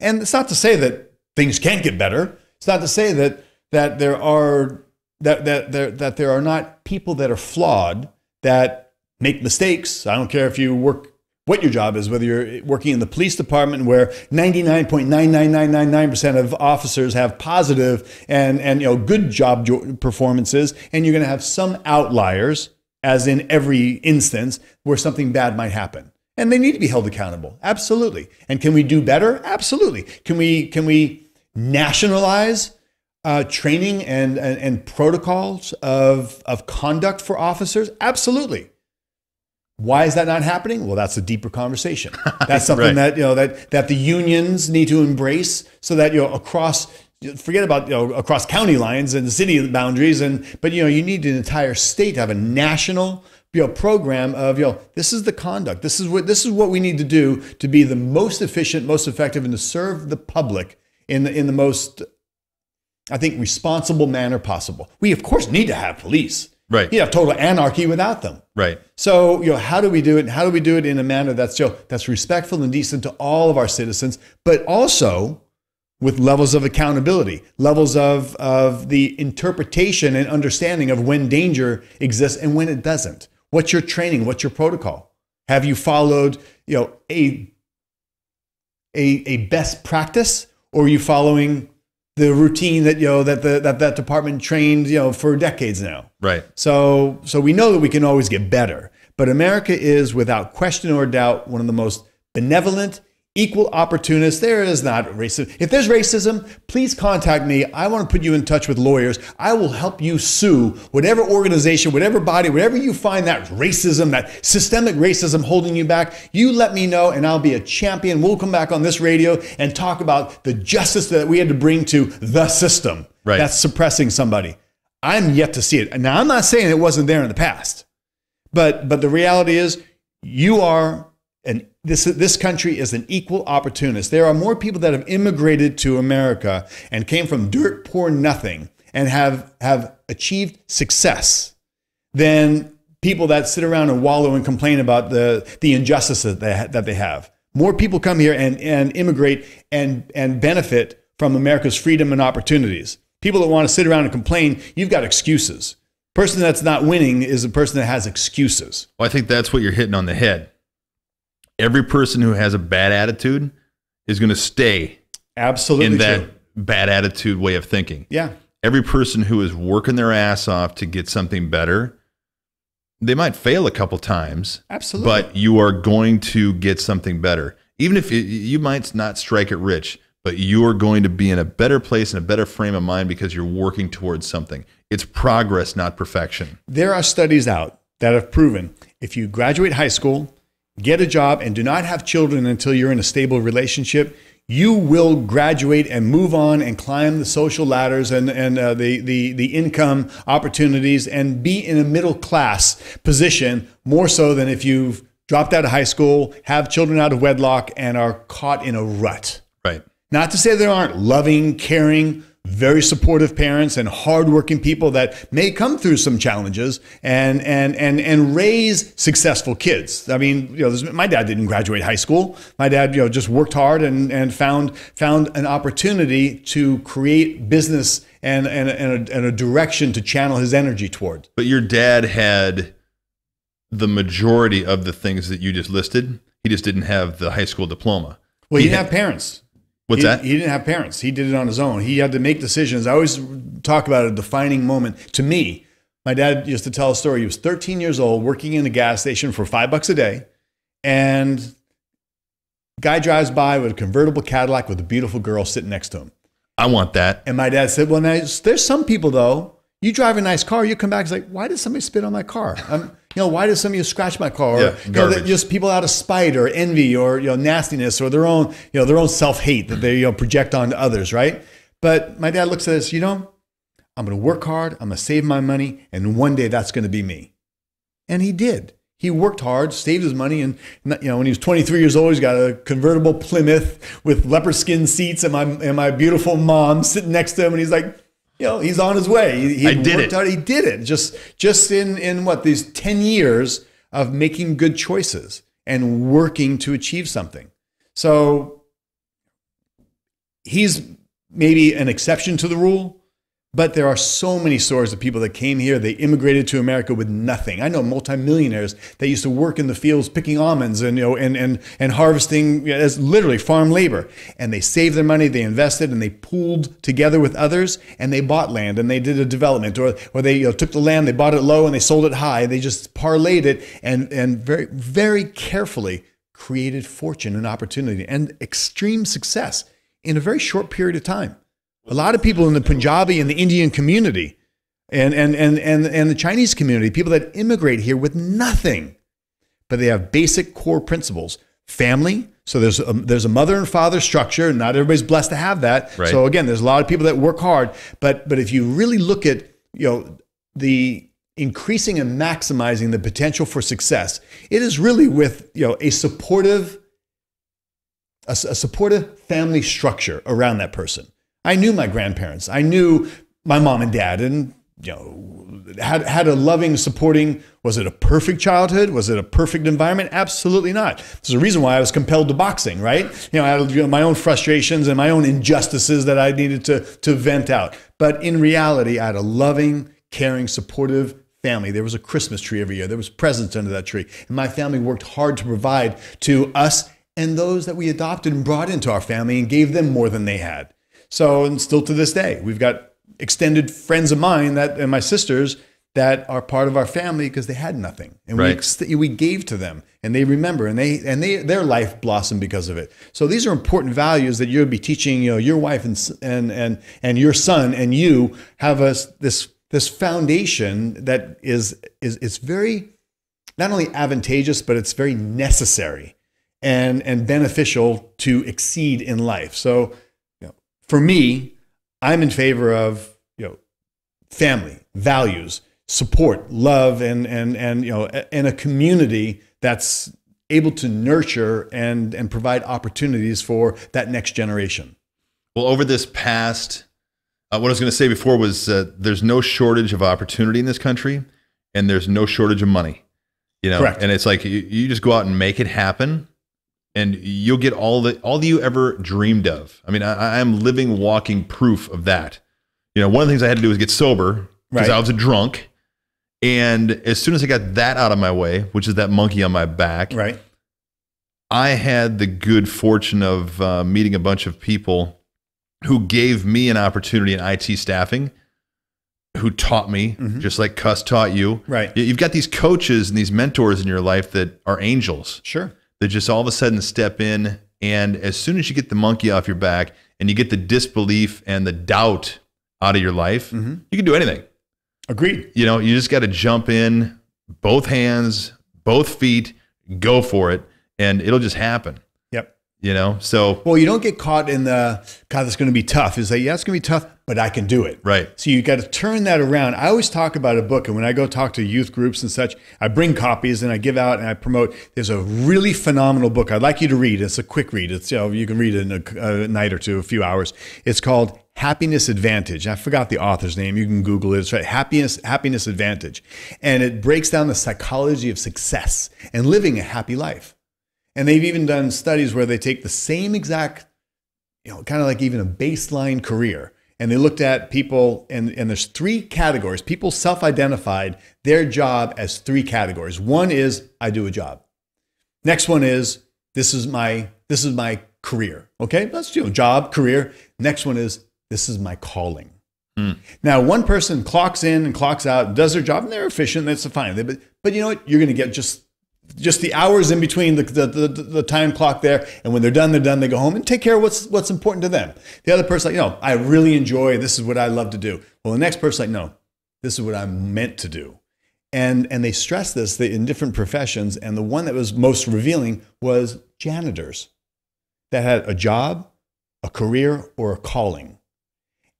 And it's not to say that things can't get better. It's not to say that that there are that that there that there are not people that are flawed that make mistakes. I don't care if you work what your job is, whether you're working in the police department where 99.99999% of officers have positive and and you know good job performances and you're going to have some outliers as in every instance where something bad might happen. And they need to be held accountable. Absolutely. And can we do better? Absolutely. Can we can we nationalize uh, training and, and and protocols of of conduct for officers? Absolutely. Why is that not happening? Well, that's a deeper conversation. That's something Right. that you know that that the unions need to embrace, so that you know across forget about you know across county lines and city boundaries, and but you know you need an entire state to have a national you know program of you know this is the conduct, this is what this is what we need to do to be the most efficient, most effective, and to serve the public in the in the most I think, responsible manner possible. We, of course, need to have police. Right. You have total anarchy without them. Right. So, you know, how do we do it? And how do we do it in a manner that's you know, that's respectful and decent to all of our citizens, but also with levels of accountability, levels of, of the interpretation and understanding of when danger exists and when it doesn't. What's your training? What's your protocol? Have you followed, you know, a a, a best practice, or are you following the routine that you know that the that that department trained you know for decades now? Right. So, so we know that we can always get better. But America is, without question or doubt, one of the most benevolent, equal opportunists. There is not racism. If there's racism, please contact me. I want to put you in touch with lawyers. I will help you sue whatever organization, whatever body, whatever you find that racism, that systemic racism holding you back. You let me know, and I'll be a champion. We'll come back on this radio and talk about the justice that we had to bring to the system Right. that's suppressing somebody. I'm yet to see it. Now, I'm not saying it wasn't there in the past, but but the reality is, you are an this this country is an equal opportunist. There are more people that have immigrated to America and came from dirt poor nothing and have have achieved success than people that sit around and wallow and complain about the the injustices that they, that they have. More people come here and, and immigrate and, and benefit from America's freedom and opportunities. People that want to sit around and complain, you've got excuses. Person that's not winning is a person that has excuses. Well, I think that's what you're hitting on the head. Every person who has a bad attitude is going to stay Absolutely in that true. bad attitude way of thinking. Yeah. Every person who is working their ass off to get something better, they might fail a couple times, Absolutely. but you are going to get something better. Even if you, you might not strike it rich, but you are going to be in a better place and a better frame of mind because you're working towards something. It's progress, not perfection. There are studies out that have proven if you graduate high school, get a job, and do not have children until you're in a stable relationship, you will graduate and move on and climb the social ladders and, and uh, the, the, the income opportunities and be in a middle class position more so than if you've dropped out of high school, have children out of wedlock, and are caught in a rut. Right. Not to say there aren't loving, caring, very supportive parents and hardworking people that may come through some challenges and and and and raise successful kids. I mean, you know, my dad didn't graduate high school. My dad, you know, just worked hard and and found found an opportunity to create business and and and a, and a direction to channel his energy toward. But your dad had the majority of the things that you just listed. He just didn't have the high school diploma. Well, he, He didn't had- have parents. What's he, that? He didn't have parents. He did it on his own. He had to make decisions. I always talk about a defining moment to me. My dad used to tell a story. He was 13 years old, working in a gas station for five bucks a day, and guy drives by with a convertible Cadillac with a beautiful girl sitting next to him. I want that. And my dad said, "Well, now, there's some people though. You drive a nice car, you come back. It's like, why did somebody spit on my car? Um, you know, why did some of you scratch my car? Or, Yeah, you know, just people out of spite or envy or you know nastiness or their own you know their own self hate that they you know project onto others, right? But my dad looks at this, you know, I'm going to work hard, I'm going to save my money, and one day that's going to be me. And he did. He worked hard, saved his money, and you know when he was 23 years old, he's got a convertible Plymouth with leopard skin seats, and my and my beautiful mom sitting next to him, and he's like, you know, he's on his way. He, he I did worked it. hard. He did it. Just just in in what these 10 years of making good choices and working to achieve something. So he's maybe an exception to the rule, but there are so many stories of people that came here, they immigrated to America with nothing. I know multimillionaires that used to work in the fields picking almonds and you know and and and harvesting you know, as literally farm labor. And they saved their money, they invested and they pooled together with others and they bought land and they did a development or or they you know, took the land, they bought it low and they sold it high. They just parlayed it and and very very carefully created fortune and opportunity and extreme success in a very short period of time. A lot of people in the Punjabi and the Indian community and, and, and, and, and the Chinese community, people that immigrate here with nothing, but they have basic core principles. Family, so there's a, there's a mother and father structure. Not everybody's blessed to have that. Right. So again, there's a lot of people that work hard, but but if you really look at you know the increasing and maximizing the potential for success, it is really with you know a supportive a, a supportive family structure around that person. I knew my grandparents. I knew my mom and dad, and you know, had had a loving, supporting. Was it a perfect childhood? Was it a perfect environment? Absolutely not. There's a reason why I was compelled to boxing, right? You know, I had you know, my own frustrations and my own injustices that I needed to to vent out. But in reality, I had a loving, caring, supportive family. There was a Christmas tree every year. There was presents under that tree, and my family worked hard to provide to us and those that we adopted and brought into our family and gave them more than they had. So, and still to this day, we've got extended friends of mine that and my sisters that are part of our family because they had nothing and we Right. ex- we gave to them and they remember and they and they their life blossomed because of it. So these are important values that you'll be teaching you know your wife and and and and your son and you have us this this foundation that is is it's very not only advantageous but it's very necessary and and beneficial to exceed in life. So for me, I'm in favor of you know family, values, support, love, and and and you know, and a community that's able to nurture and and provide opportunities for that next generation. Well, over this past, uh, what I was going to say before was uh, there's no shortage of opportunity in this country, and there's no shortage of money. You know, Correct. and it's like you, you just go out and make it happen, and you'll get all the all that you ever dreamed of. I mean, I, I'm living, walking proof of that. You know, one of the things I had to do was get sober because Right. I was a drunk, and as soon as I got that out of my way, which is that monkey on my back, Right. I had the good fortune of uh, meeting a bunch of people who gave me an opportunity in IT staffing, who taught me, just like Cus taught you. Mm-hmm. Right. You've got these coaches and these mentors in your life that are angels Sure. That just all of a sudden step in. And as soon as you get the monkey off your back and you get the disbelief and the doubt out of your life, Mm-hmm. you can do anything. Agreed. You know, you just got to jump in, both hands, both feet, go for it, and it'll just happen. You know, so Well, you don't get caught in the God. That's going to be tough. Is that yeah, it's going to be tough, but I can do it. right. So you got to turn that around. I always talk about a book, and when I go talk to youth groups and such, I bring copies and I give out and I promote. There's a really phenomenal book I'd like you to read. It's a quick read. It's you know you can read it in a, a night or two, a few hours. It's called Happiness Advantage. I forgot the author's name. You can Google it. It's right. Happiness Happiness Advantage, and it breaks down the psychology of success and living a happy life. And they've even done studies where they take the same exact you know, kind of like even a baseline career. And they looked at people, and, and there's three categories. People self identified their job as three categories. One is, I do a job. Next one is, this is my, this is my career. Okay, that's you know, job, career. Next one is, this is my calling. Hmm. Now, one person clocks in and clocks out, does their job, and they're efficient. That's fine. But, but you know what? You're going to get just just the hours in between the, the, the, the time clock there. And when they're done, they're done. They go home and take care of what's what's important to them. The other person, like, you know, I really enjoy. This is what I love to do. Well, the next person, like, no, this is what I'm meant to do. And and they stress this in different professions. And the one that was most revealing was janitors that had a job, a career, or a calling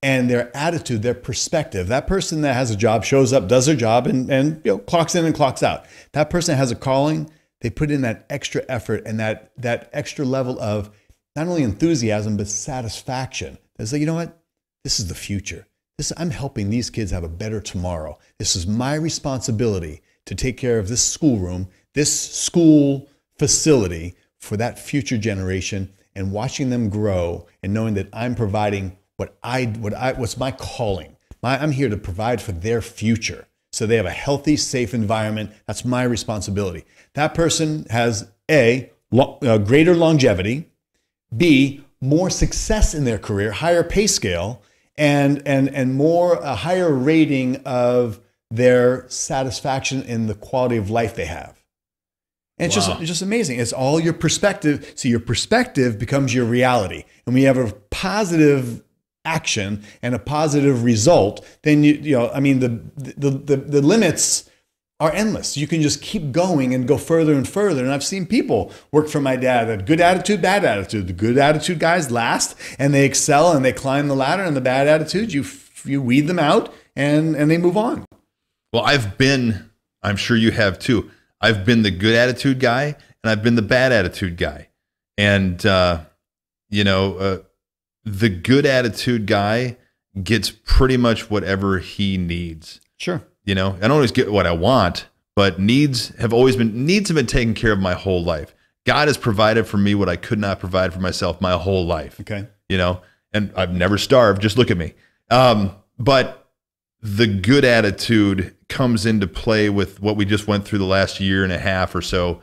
and their attitude, their perspective. That person that has a job shows up, does their job, and, and you know, clocks in and clocks out. That person has a calling, they put in that extra effort and that that extra level of not only enthusiasm but satisfaction. It's like, you know what? This is the future. This I'm helping these kids have a better tomorrow. This is my responsibility to take care of this schoolroom, this school facility for that future generation and watching them grow and knowing that I'm providing what I what I what's my calling. My, I'm here to provide for their future. So they have a healthy, safe environment. That's my responsibility. That person has a lo- uh, greater longevity, B, more success in their career, higher pay scale, and and and more a higher rating of their satisfaction in the quality of life they have. And it's just it's just amazing. It's all your perspective. So your perspective becomes your reality. And when you have a positive action and a positive result, then you you know, I mean the the the, the limits are endless. You can just keep going and go further and further. And I've seen people work for my dad that good attitude, bad attitude. The good attitude guys last and they excel and they climb the ladder, and the bad attitudes you you weed them out and and they move on. Well, I've been, I'm sure you have too. I've been the good attitude guy and I've been the bad attitude guy. And, uh, you know, uh, the good attitude guy gets pretty much whatever he needs. Sure. You know, I don't always get what I want, but needs have always been needs have been taken care of my whole life. God has provided for me what I could not provide for myself my whole life. Okay. You know, and I've never starved. Just look at me. Um, but the good attitude comes into play with what we just went through the last year and a half or so,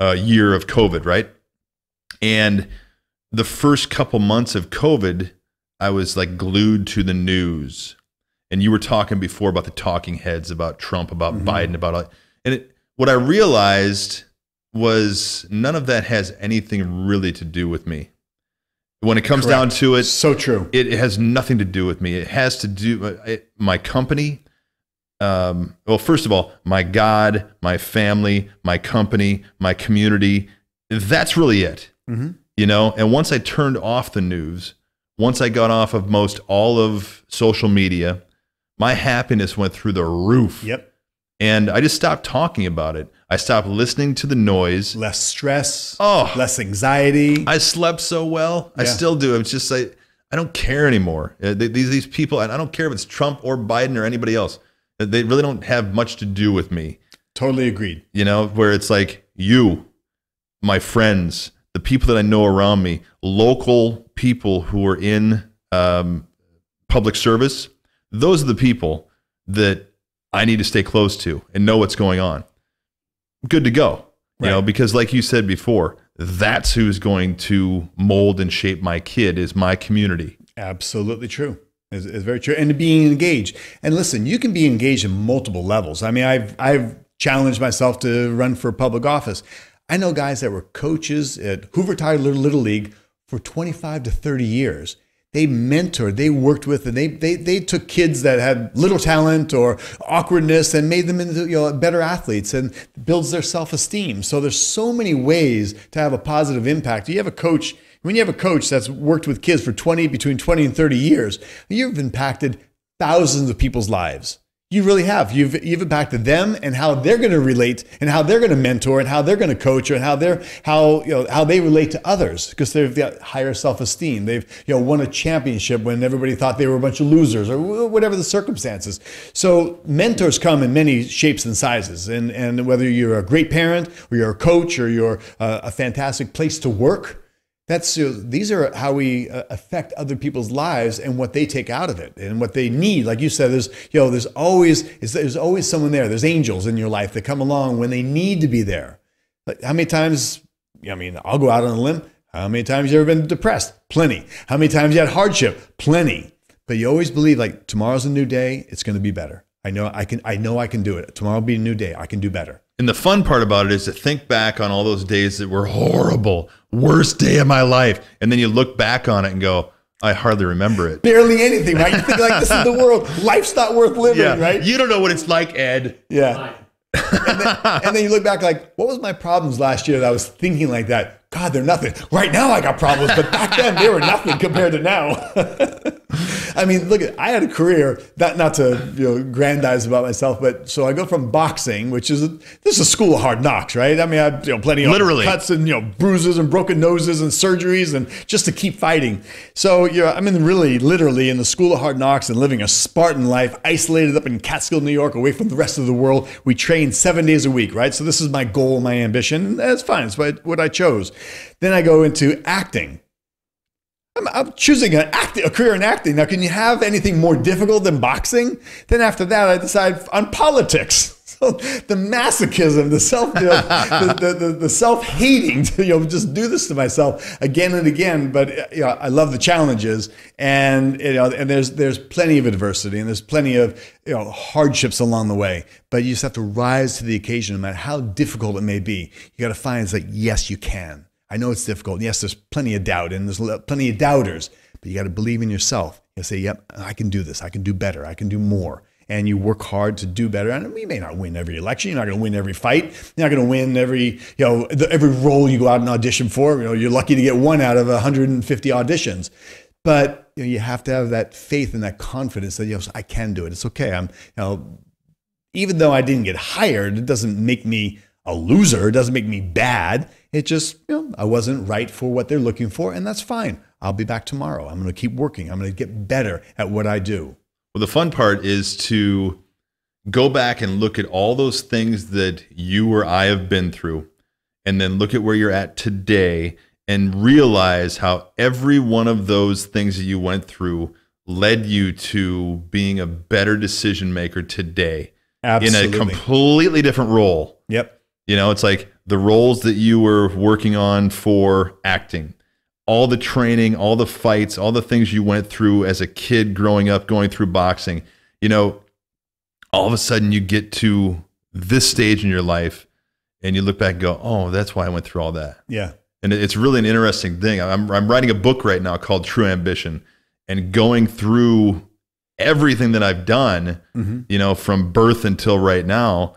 uh, year of COVID, right? And the first couple months of COVID, I was like glued to the news. And you were talking before about the talking heads, about Trump, about Biden, about all, and it, what I realized was none of that has anything really to do with me. When it comes down to it, So true. it has nothing to do with me. It has to do uh, it, my company. Um, well, first of all, my God, my family, my company, my community. That's really it. You know. And once I turned off the news, once I got off of most all of social media, my happiness went through the roof. Yep. And I just stopped talking about it. I stopped listening to the noise. Less stress. Oh. Less anxiety. I slept so well. I still do. It's just like I don't care anymore. Uh, These these people, and I don't care if it's Trump or Biden or anybody else. Uh, They really don't have much to do with me. totally agreed. You know, where it's like you, my friends, the people that I know around me, local people who are in um, public service. Those are the people that I need to stay close to and know what's going on. Good to go. You know, because like you said before, that's who's going to mold and shape my kid is my community. Absolutely true. It's, it's very true. And being engaged. And listen, you can be engaged in multiple levels. I mean, I've I've challenged myself to run for public office. I know guys that were coaches at Hoover Tyler Little League for 25 to 30 years. They mentored, they worked with, and they they they took kids that had little talent or awkwardness and made them into you know better athletes and builds their self-esteem. So there's so many ways to have a positive impact. You have a coach when you have a coach that's worked with kids for 20 between 20 and 30 years you've impacted thousands of people's lives you really have. You've, you've impacted them and how they're going to relate and how they're going to mentor and how they're going to coach and how they're how you know how they relate to others because they've got higher self-esteem. They've you know won a championship when everybody thought they were a bunch of losers or whatever the circumstances. So mentors come in many shapes and sizes and and whether you're a great parent or you're a coach or you're a, a fantastic place to work that's these are how we uh, affect other people's lives and what they take out of it and what they need. Like you said, there's you know there's always there's always someone there. There's angels in your life that come along when they need to be there. Like how many times? I mean, I'll go out on a limb. How many times you ever been depressed? Plenty. How many times you had hardship? Plenty. But you always believe like tomorrow's a new day. It's going to be better. I know I can. I know I can do it. Tomorrow will be a new day. I can do better. And the fun part about it is to think back on all those days that were horrible, worst day of my life. And then you look back on it and go, I hardly remember it. Barely anything, right? You think like this is the world. Life's not worth living, Yeah. right? You don't know what it's like, Ed. Yeah. and, then, and then you look back like, what was my problems last year that I was thinking like that? God, they're nothing. Right now I got problems, but back then they were nothing compared to now. I mean, look at I had a career, not not to you know grandize about myself, but so I go from boxing, which is a, this is a school of hard knocks, right? I mean, I you know plenty of Literally. cuts and you know bruises and broken noses and surgeries and just to keep fighting. So you know, I'm in really literally in the school of hard knocks and living a Spartan life, isolated up in Catskill, New York, away from the rest of the world. We train seven days a week, right? So this is my goal, my ambition. and That's fine. It's what I chose. Then I go into acting. I'm, I'm choosing an act, a career in acting. Now, can you have anything more difficult than boxing? Then after that, I decide on politics. So the masochism, the self, you know, the, the, the, the self-hating to you know just do this to myself again and again. But uh, you know, I love the challenges, and you know, and there's there's plenty of adversity, and there's plenty of you know hardships along the way. But you just have to rise to the occasion, no matter how difficult it may be. You got to find it's like yes, you can. I know it's difficult. Yes, there's plenty of doubt and there's plenty of doubters, but you got to believe in yourself. You say, yep, I can do this. I can do better. I can do more. And you work hard to do better. And we may not win every election. You're not going to win every fight. You're not going to win every, you know, every role you go out and audition for. You know, you're lucky to get one out of 150 auditions. But you, know, you have to have that faith and that confidence that, you know, I can do it. It's okay. I'm, you know, even though I didn't get hired, it doesn't make me a loser. It doesn't make me bad. It just, you know, I wasn't right for what they're looking for, and that's fine. I'll be back tomorrow. I'm going to keep working. I'm going to get better at what I do. Well, the fun part is to go back and look at all those things that you or I have been through, and then look at where you're at today and realize how every one of those things that you went through led you to being a better decision maker today in a completely different role. Yep. You know, it's like the roles that you were working on for acting, all the training, all the fights, all the things you went through as a kid growing up, going through boxing. You know, all of a sudden you get to this stage in your life and you look back and go, oh, that's why I went through all that. Yeah. And it's really an interesting thing. I'm, I'm writing a book right now called True Ambition and going through everything that I've done, Mm-hmm. you know, from birth until right now.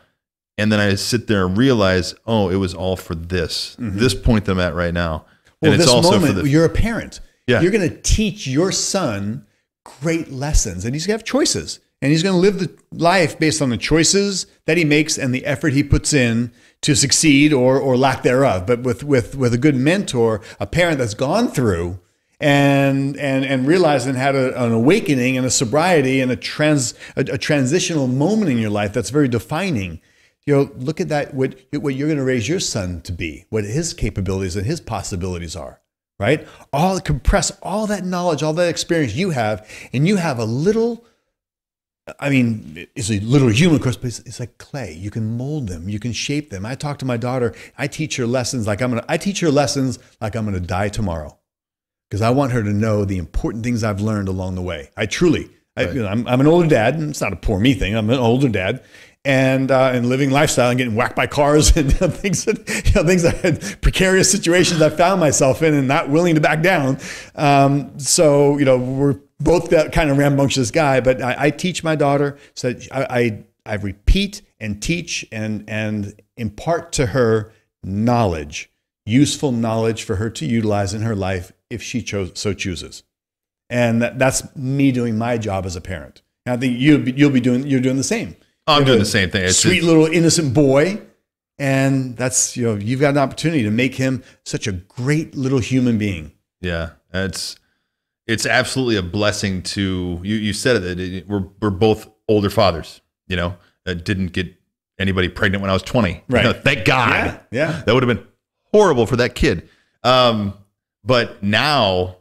And then I sit there and realize, oh, it was all for this, this point that I'm at right now. Mm-hmm. Well, and it's this also moment, for the, you're a parent. Yeah. You're going to teach your son great lessons, and he's going to have choices, and he's going to live the life based on the choices that he makes and the effort he puts in to succeed or or lack thereof. But with with with a good mentor, a parent that's gone through and and and realized and had a, an awakening and a sobriety and a trans a, a transitional moment in your life that's very defining you know, look at that, what, what you're going to raise your son to be, what his capabilities and his possibilities are, right? All compress all that knowledge, all that experience you have, and you have a little, I mean, it's a little human, of course, but it's, it's like clay. You can mold them, you can shape them. I talk to my daughter, I teach her lessons like I'm going to, I teach her lessons like I'm going to die tomorrow because I want her to know the important things I've learned along the way. I truly, I, you know, I'm, I'm an older dad, and it's not a poor me thing. I'm an older dad, and uh, and living lifestyle and getting whacked by cars and things that you know, things that precarious situations I found myself in and not willing to back down. Um, so you know, we're both that kind of rambunctious guy. But I, I teach my daughter, so I, I I repeat and teach and and impart to her knowledge, useful knowledge for her to utilize in her life if she chose so chooses. And that, that's me doing my job as a parent. And I think be, you'll be doing you're doing the same. I'm doing the same thing. It's sweet just- little innocent boy, and that's you know you've got an opportunity to make him such a great little human being. Yeah, it's it's absolutely a blessing to you. You said it. it- We're we're both older fathers. You know, that didn't get anybody pregnant when I was twenty. Right. You know, thank God. Yeah, yeah. That would have been horrible for that kid. Um, but now,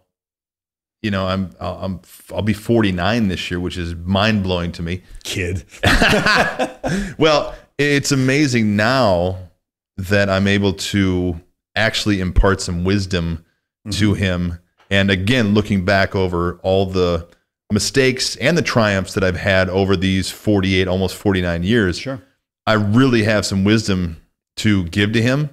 you know, I'm I'll, I'm I'll be 49 this year, which is mind blowing to me. Kid. Well, it's amazing now that I'm able to actually impart some wisdom to Mm-hmm. him. And again, looking back over all the mistakes and the triumphs that I've had over these 48, almost 49 years, Sure. I really have some wisdom to give to him.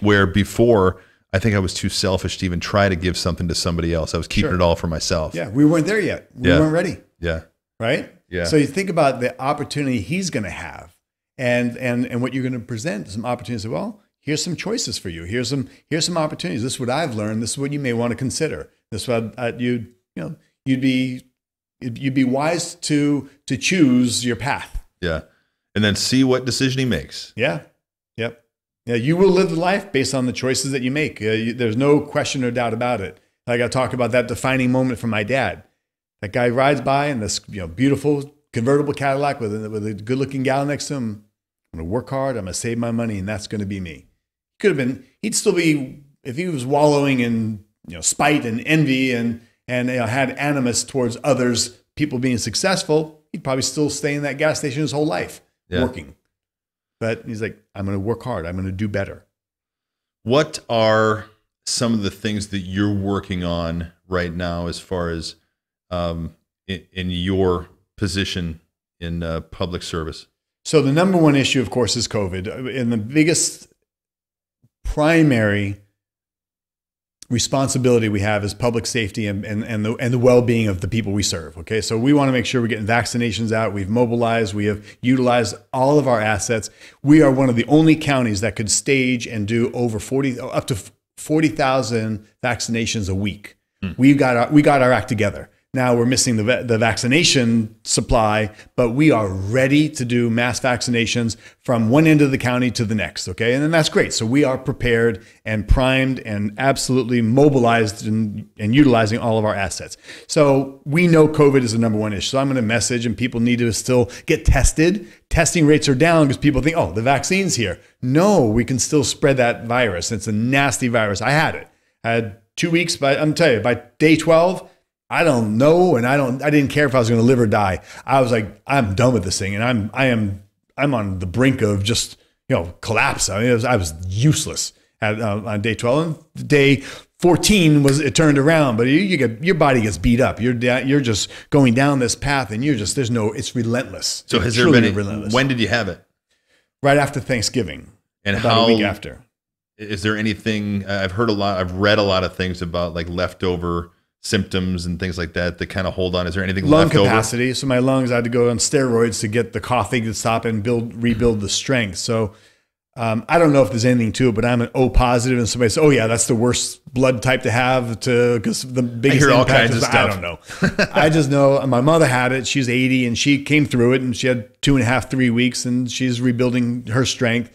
Where before, I think I was too selfish to even try to give something to somebody else. I was keeping Sure. it all for myself. Yeah, we weren't there yet. We Yeah. weren't ready. Yeah. right? Yeah. So you think about the opportunity he's going to have, and and and what you're going to present. Some opportunities. Well, here's some choices for you. Here's some here's some opportunities. This is what I've learned. This is what you may want to consider. This is what uh, you you know you'd be you'd be wise to to choose your path. Yeah. And then see what decision he makes. Yeah. Yeah. You will live the life based on the choices that you make. Uh, you, there's no question or doubt about it. Like I talk about that defining moment for my dad. That guy rides by in this you know beautiful convertible Cadillac with a, with a good looking gal next to him. I'm gonna work hard. I'm gonna save my money, and that's gonna be me. Could have been. He'd still be if he was wallowing in you know spite and envy and and you know, had animus towards others, people being successful. He'd probably still stay in that gas station his whole life Yeah. working. But he's like, I'm going to work hard. I'm going to do better. What are some of the things that you're working on right now as far as um, in, in your position in uh, public service? So the number one issue, of course, is COVID, and the biggest primary responsibility we have is public safety and, and, and the, and the well-being of the people we serve. Okay. So we want to make sure we're getting vaccinations out. We've mobilized, we have utilized all of our assets. We are one of the only counties that could stage and do over 40, up to 40,000 vaccinations a week. Hmm. We got our, we got our act together. Now we're missing the, the vaccination supply, but we are ready to do mass vaccinations from one end of the county to the next. Okay. And then that's great. So we are prepared and primed and absolutely mobilized and, and utilizing all of our assets. So we know COVID is the number one issue. So I'm going to message and people need to still get tested. Testing rates are down because people think, oh, the vaccine's here. No, we can still spread that virus. It's a nasty virus. I had it. I had two weeks, but I'm telling you, by day 12, I don't know, and I don't. I didn't care if I was going to live or die. I was like, I'm done with this thing, and I'm, I am, I'm on the brink of just, you know, collapse. I mean, it was, I was useless at uh, on day 12. And day 14 was it turned around, but you, you get your body gets beat up. You're da- you're just going down this path, and you're just there's no. It's relentless. So It's has there been? relentless. When did you have it? right after Thanksgiving, And how? a week after. Is there anything? I've heard a lot. I've read a lot of things about like leftover symptoms and things like that that kind of hold on. Is there anything lung left over? capacity. So my lungs, I had to go on steroids to get the coughing to stop and build, rebuild the strength. So um, I don't know if there's anything to it, but I'm an O positive, and somebody says, "Oh yeah, that's the worst blood type to have." To because the biggest hear all impact kinds is I don't know. I just know my mother had it. She's 80, and she came through it, and she had two and a half, three weeks, and she's rebuilding her strength.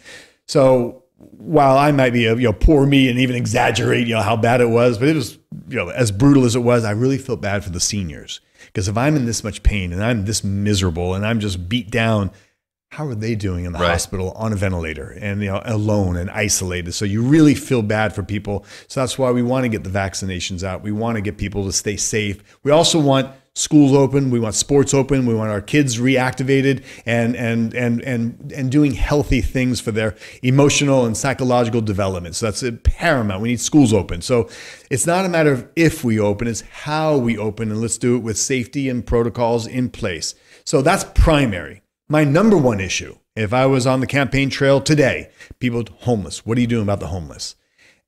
So while I might be a you know poor me and even exaggerate you know how bad it was, but it was you know as brutal as it was, I really felt bad for the seniors because if I'm in this much pain and I'm this miserable and I'm just beat down, how are they doing in the Right. hospital on a ventilator and you know alone and isolated? So you really feel bad for people. So that's why we want to get the vaccinations out. We want to get people to stay safe. We also want schools open. We want sports open. We want our kids reactivated and and and and and doing healthy things for their emotional and psychological development. So that's paramount. We need schools open. So it's not a matter of if we open, it's how we open, and let's do it with safety and protocols in place. So that's primary. My number one issue, if I was on the campaign trail today, people homeless. What are you doing about the homeless?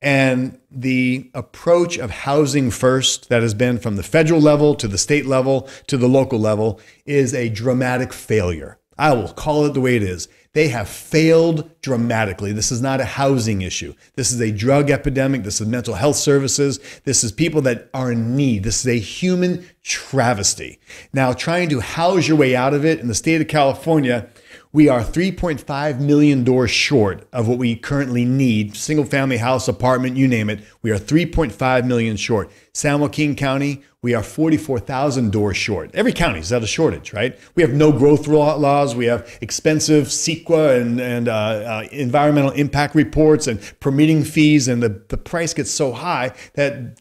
And the approach of housing first that has been from the federal level to the state level to the local level is a dramatic failure. I will call it the way it is. They have failed dramatically. This is not a housing issue. This is a drug epidemic. This is mental health services. This is people that are in need. This is a human travesty. Now, trying to house your way out of it in the state of California, we are 3.5 million doors short of what we currently need single family house, apartment, you name it. We are 3.5 million short. San Joaquin County, we are 44,000 doors short. Every county is at a shortage, right? We have no growth laws. We have expensive CEQA and, and uh, uh, environmental impact reports and permitting fees, and the, the price gets so high that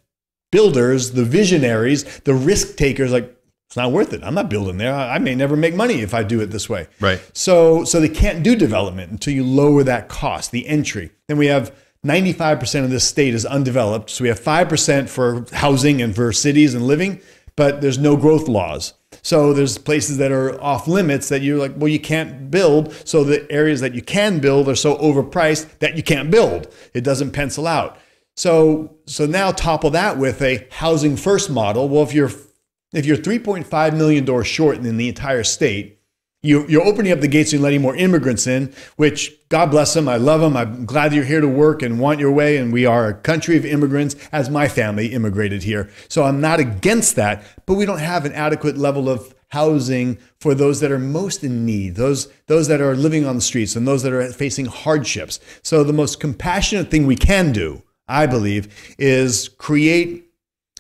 builders, the visionaries, the risk takers, like it's not worth it. I'm not building there. I may never make money if I do it this way. Right. So so they can't do development until you lower that cost, the entry. Then we have 95% of this state is undeveloped. So we have 5% for housing and for cities and living, but there's no growth laws. So there's places that are off limits that you're like, well, you can't build. So the areas that you can build are so overpriced that you can't build. It doesn't pencil out. So so now topple that with a housing first model. Well, if you're if you're 3.5 million doors short in the entire state, you, you're opening up the gates and letting more immigrants in, which God bless them. I love them. I'm glad you're here to work and want your way. And we are a country of immigrants, as my family immigrated here. So I'm not against that, but we don't have an adequate level of housing for those that are most in need, those, those that are living on the streets and those that are facing hardships. So the most compassionate thing we can do, I believe, is create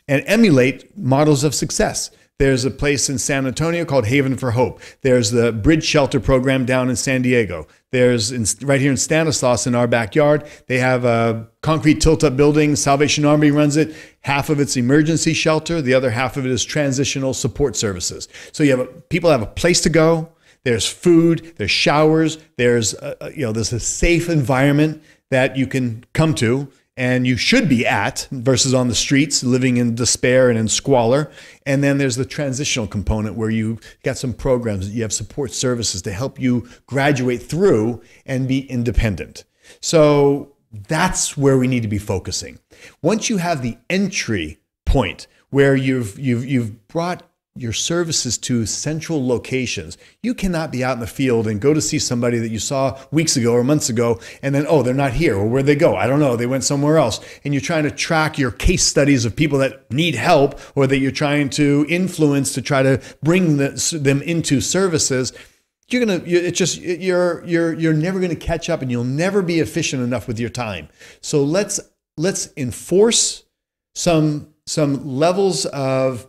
and emulate models of success. There's a place in San Antonio called Haven for Hope. There's the Bridge Shelter program down in San Diego. There's in, right here in Stanislaus in our backyard. They have a concrete tilt-up building. Salvation Army runs it. Half of it's emergency shelter. The other half of it is transitional support services. So you have a, people have a place to go. There's food. There's showers. There's a, you know there's a safe environment that you can come to and you should be at versus on the streets living in despair and in squalor. And then there's the transitional component where you got some programs, you have support services to help you graduate through and be independent. So that's where we need to be focusing. Once you have the entry point where you've you've you've brought your services to central locations. You cannot be out in the field and go to see somebody that you saw weeks ago or months ago, and then, oh, they're not here, or where'd they go? I don't know. They went somewhere else. And you're trying to track your case studies of people that need help or that you're trying to influence to try to bring the, them into services. You're gonna. It's just you're you're you're never gonna catch up, and you'll never be efficient enough with your time. So let's let's enforce some some levels of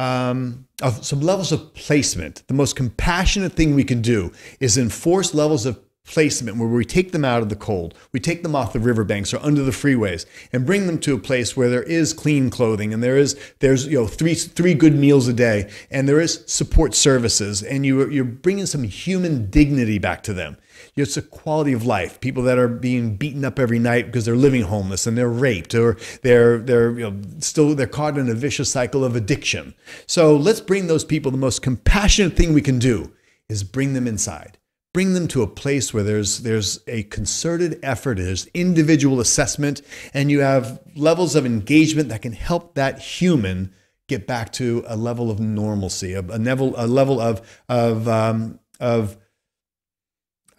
um, of some levels of placement. The most compassionate thing we can do is enforce levels of placement where we take them out of the cold, we take them off the riverbanks or under the freeways, and bring them to a place where there is clean clothing and there is there's you know three three good meals a day and there is support services and you you're bringing some human dignity back to them. It's a quality of life. People that are being beaten up every night because they're living homeless and they're raped or they're they're you know, still they're caught in a vicious cycle of addiction. So let's bring those people. The most compassionate thing we can do is bring them inside. Bring them to a place where there's there's a concerted effort, there's individual assessment, and you have levels of engagement that can help that human get back to a level of normalcy, a, a level a level of of um, of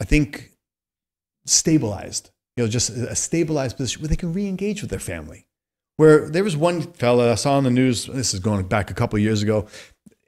I think stabilized, you know, just a stabilized position where they can re-engage with their family. Where there was one fella I saw on the news, this is going back a couple years ago.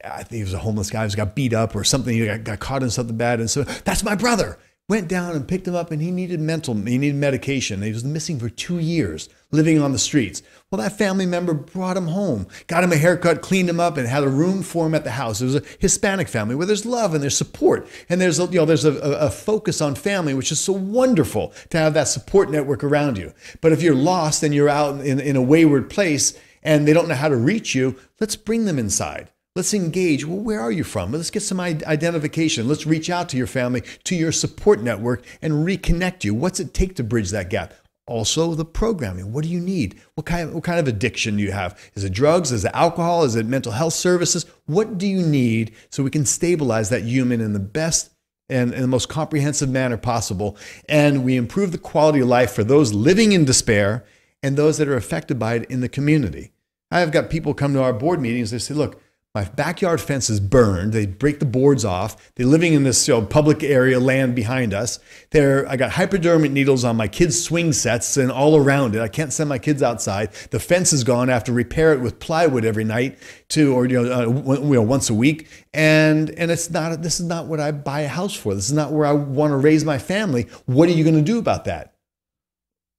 I think he was a homeless guy who got beat up or something. He got, got caught in something bad. And so that's my brother. Went down and picked him up and he needed mental, he needed medication. He was missing for two years, living on the streets. Well, that family member brought him home, got him a haircut, cleaned him up, and had a room for him at the house. It was a Hispanic family where there's love and there's support. And there's, a- you know, there's a, a focus on family, which is so wonderful to have that support network around you. But if you're lost and you're out in, in a wayward place and they don't know how to reach you, let's bring them inside. Let's engage. Well, where are you from? Let's get some identification. Let's reach out to your family, to your support network, and reconnect you. What's it take to bridge that gap? Also, the programming. What do you need? What kind of, what kind of addiction do you have? Is it drugs? Is it alcohol? Is it mental health services? What do you need so we can stabilize that human in the best and in the most comprehensive manner possible? And we improve the quality of life for those living in despair and those that are affected by it in the community. I've got people come to our board meetings. They say, look, my backyard fence is burned. They break the boards off. They're living in this you know, public area land behind us. They're, I got hypodermic needles on my kids' swing sets and all around it. I can't send my kids outside. The fence is gone. I have to repair it with plywood every night, to or you know, uh, you know once a week. And and it's not. This is not what I buy a house for. This is not where I want to raise my family. What are you going to do about that?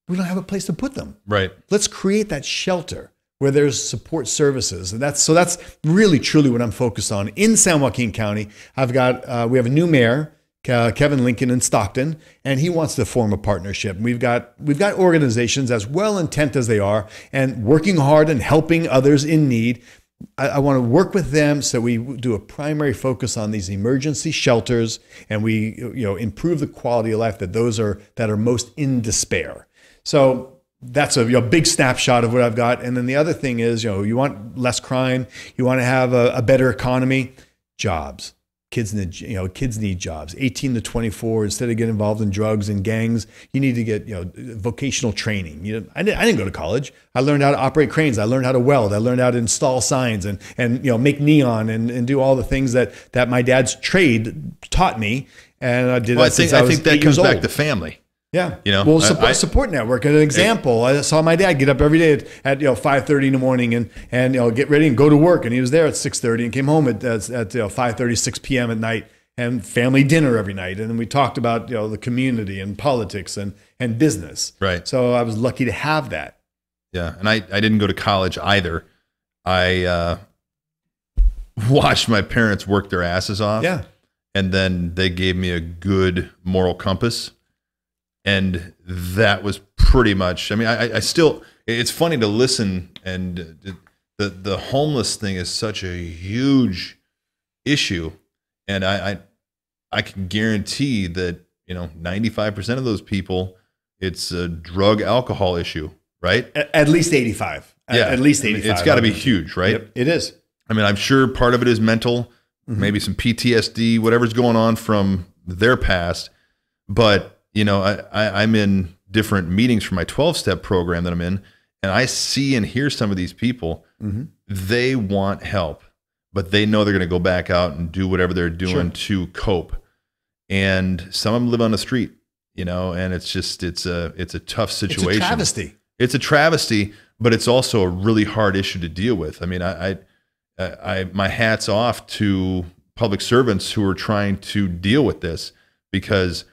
We don't have a place to put them Right. let's create that shelter where there's support services and that's so that's really truly what i'm focused on in san joaquin county i've got uh, we have a new mayor Ke- Kevin Lincoln in Stockton, and he wants to form a partnership. We've got we've got organizations as well intent as they are, and working hard and helping others in need. I, I want to work with them so we do a primary focus on these emergency shelters, and we you know improve the quality of life that those are that are most in despair. So that's a you know, big snapshot of what I've got. And then the other thing is, you know, you want less crime, you want to have a, a better economy, jobs. Kids need, you know, kids need jobs. 18 to 24. Instead of getting involved in drugs and gangs, you need to get, you know, vocational training. You know, I didn't, I didn't go to college. I learned how to operate cranes. I learned how to weld. I learned how to install signs and and you know make neon and, and do all the things that that my dad's trade taught me. And I did Well, I think I, I think that comes back old. to family. Yeah, You know, well, support, I- support network. An example. I saw my dad get up every day at, at you know five thirty in the morning and and you know get ready and go to work, and he was there at six thirty and came home at at, at you know, 5:30, 6 p.m. at night, and family dinner every night, and then we talked about you know the community and politics and and business. Right. So I was lucky to have that. Yeah, and I, I didn't go to college either. I uh, watched my parents work their asses off. Yeah. and then they gave me a good moral compass, and that was pretty much. I mean, I, I- still. It's funny to listen, and uh, the the homeless thing is such a huge issue, and I I, I can guarantee that you know ninety five percent of those people, it's a drug alcohol issue, right? At, at least eighty five. At, at least eighty five. It's got to be huge, right? Yep, it is. I mean, I'm sure part of it is mental, Mm-hmm. maybe some PTSD, whatever's going on from their past. But you know, I, I, I'm in different meetings for my 12 step program that I'm in, and I see and hear some of these people. Mm-hmm. They want help, but they know they're going to go back out and do whatever they're doing to cope. And some of them live on the street, you know, and it's just it's a it's a tough situation. It's a travesty. It's a travesty, but it's also a really hard issue to deal with. I mean, I, I, I my hats off to public servants who are trying to deal with this because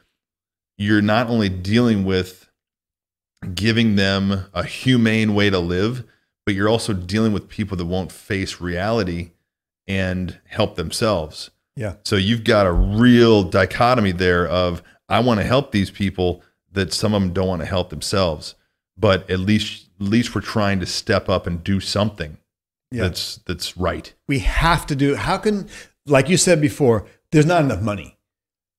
you're not only dealing with giving them a humane way to live, but you're also dealing with people that won't face reality and help themselves. Yeah. So you've got a real dichotomy there of I want to help these people that some of them don't want to help themselves, but at least at least we're trying to step up and do something Yeah. that's that's right. we have to do how can like you said before there's not enough money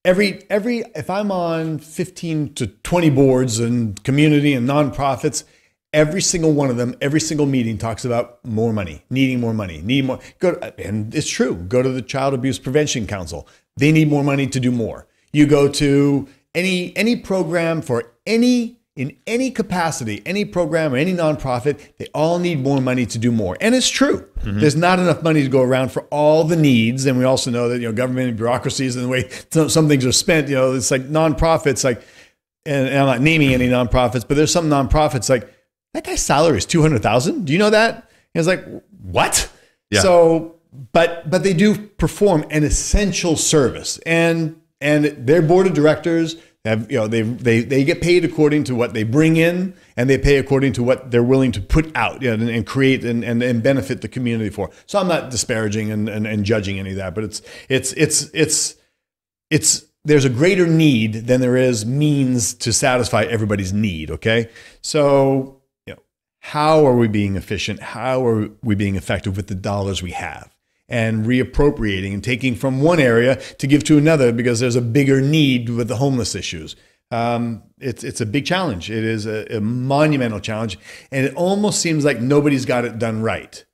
every every if i'm on 15 to 20 boards and community and nonprofits every single one of them every single meeting talks about more money needing more money need more go and it's true go to the child abuse prevention council. They need more money to do more. You go to any any program for any in any capacity, any program or any nonprofit, they all need more money to do more. And it's true. Mm-hmm. There's not enough money to go around for all the needs. And we also know that, you know, government and bureaucracies and the way some, some things are spent, you know, it's like nonprofits, like, and, and I'm not naming any nonprofits, but there's some nonprofits like, that guy's salary is 200,000. Do you know that? And it's like, what? Yeah. So, but, but they do perform an essential service and, and their board of directors, have you know they they they get paid according to what they bring in and they pay according to what they're willing to put out you know, and, and create and, and, and benefit the community for. So i'm not disparaging and, and, and judging any of that but it's it's it's it's it's there's a greater need than there is means to satisfy everybody's need okay? So you know how are we being efficient? How are we being effective with the dollars we have and reappropriating and taking from one area to give to another because there's a bigger need with the homeless issues. Um, it's it's a big challenge. It is a, a monumental challenge, and it almost seems like nobody's got it done right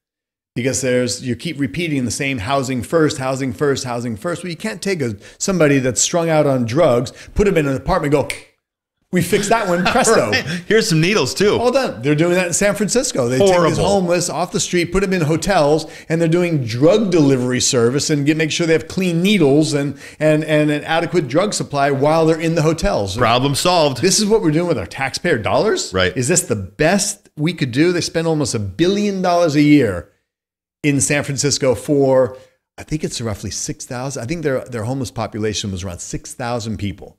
because there's you keep repeating the same housing first, housing first, housing first. Well, you can't take a somebody that's strung out on drugs, put them in an apartment, go. We fixed that one, presto. Here's some needles too. All done. They're doing that in San Francisco. They take these homeless off the street, put them in hotels, and they're doing drug delivery service and get, make sure they have clean needles and, and, and an adequate drug supply while they're in the hotels. Problem solved. This is what we're doing with our taxpayer dollars. Right. Is this the best we could do? They spend almost a billion dollars a year in San Francisco for, I think it's roughly 6,000. I think their, their homeless population was around 6,000 people.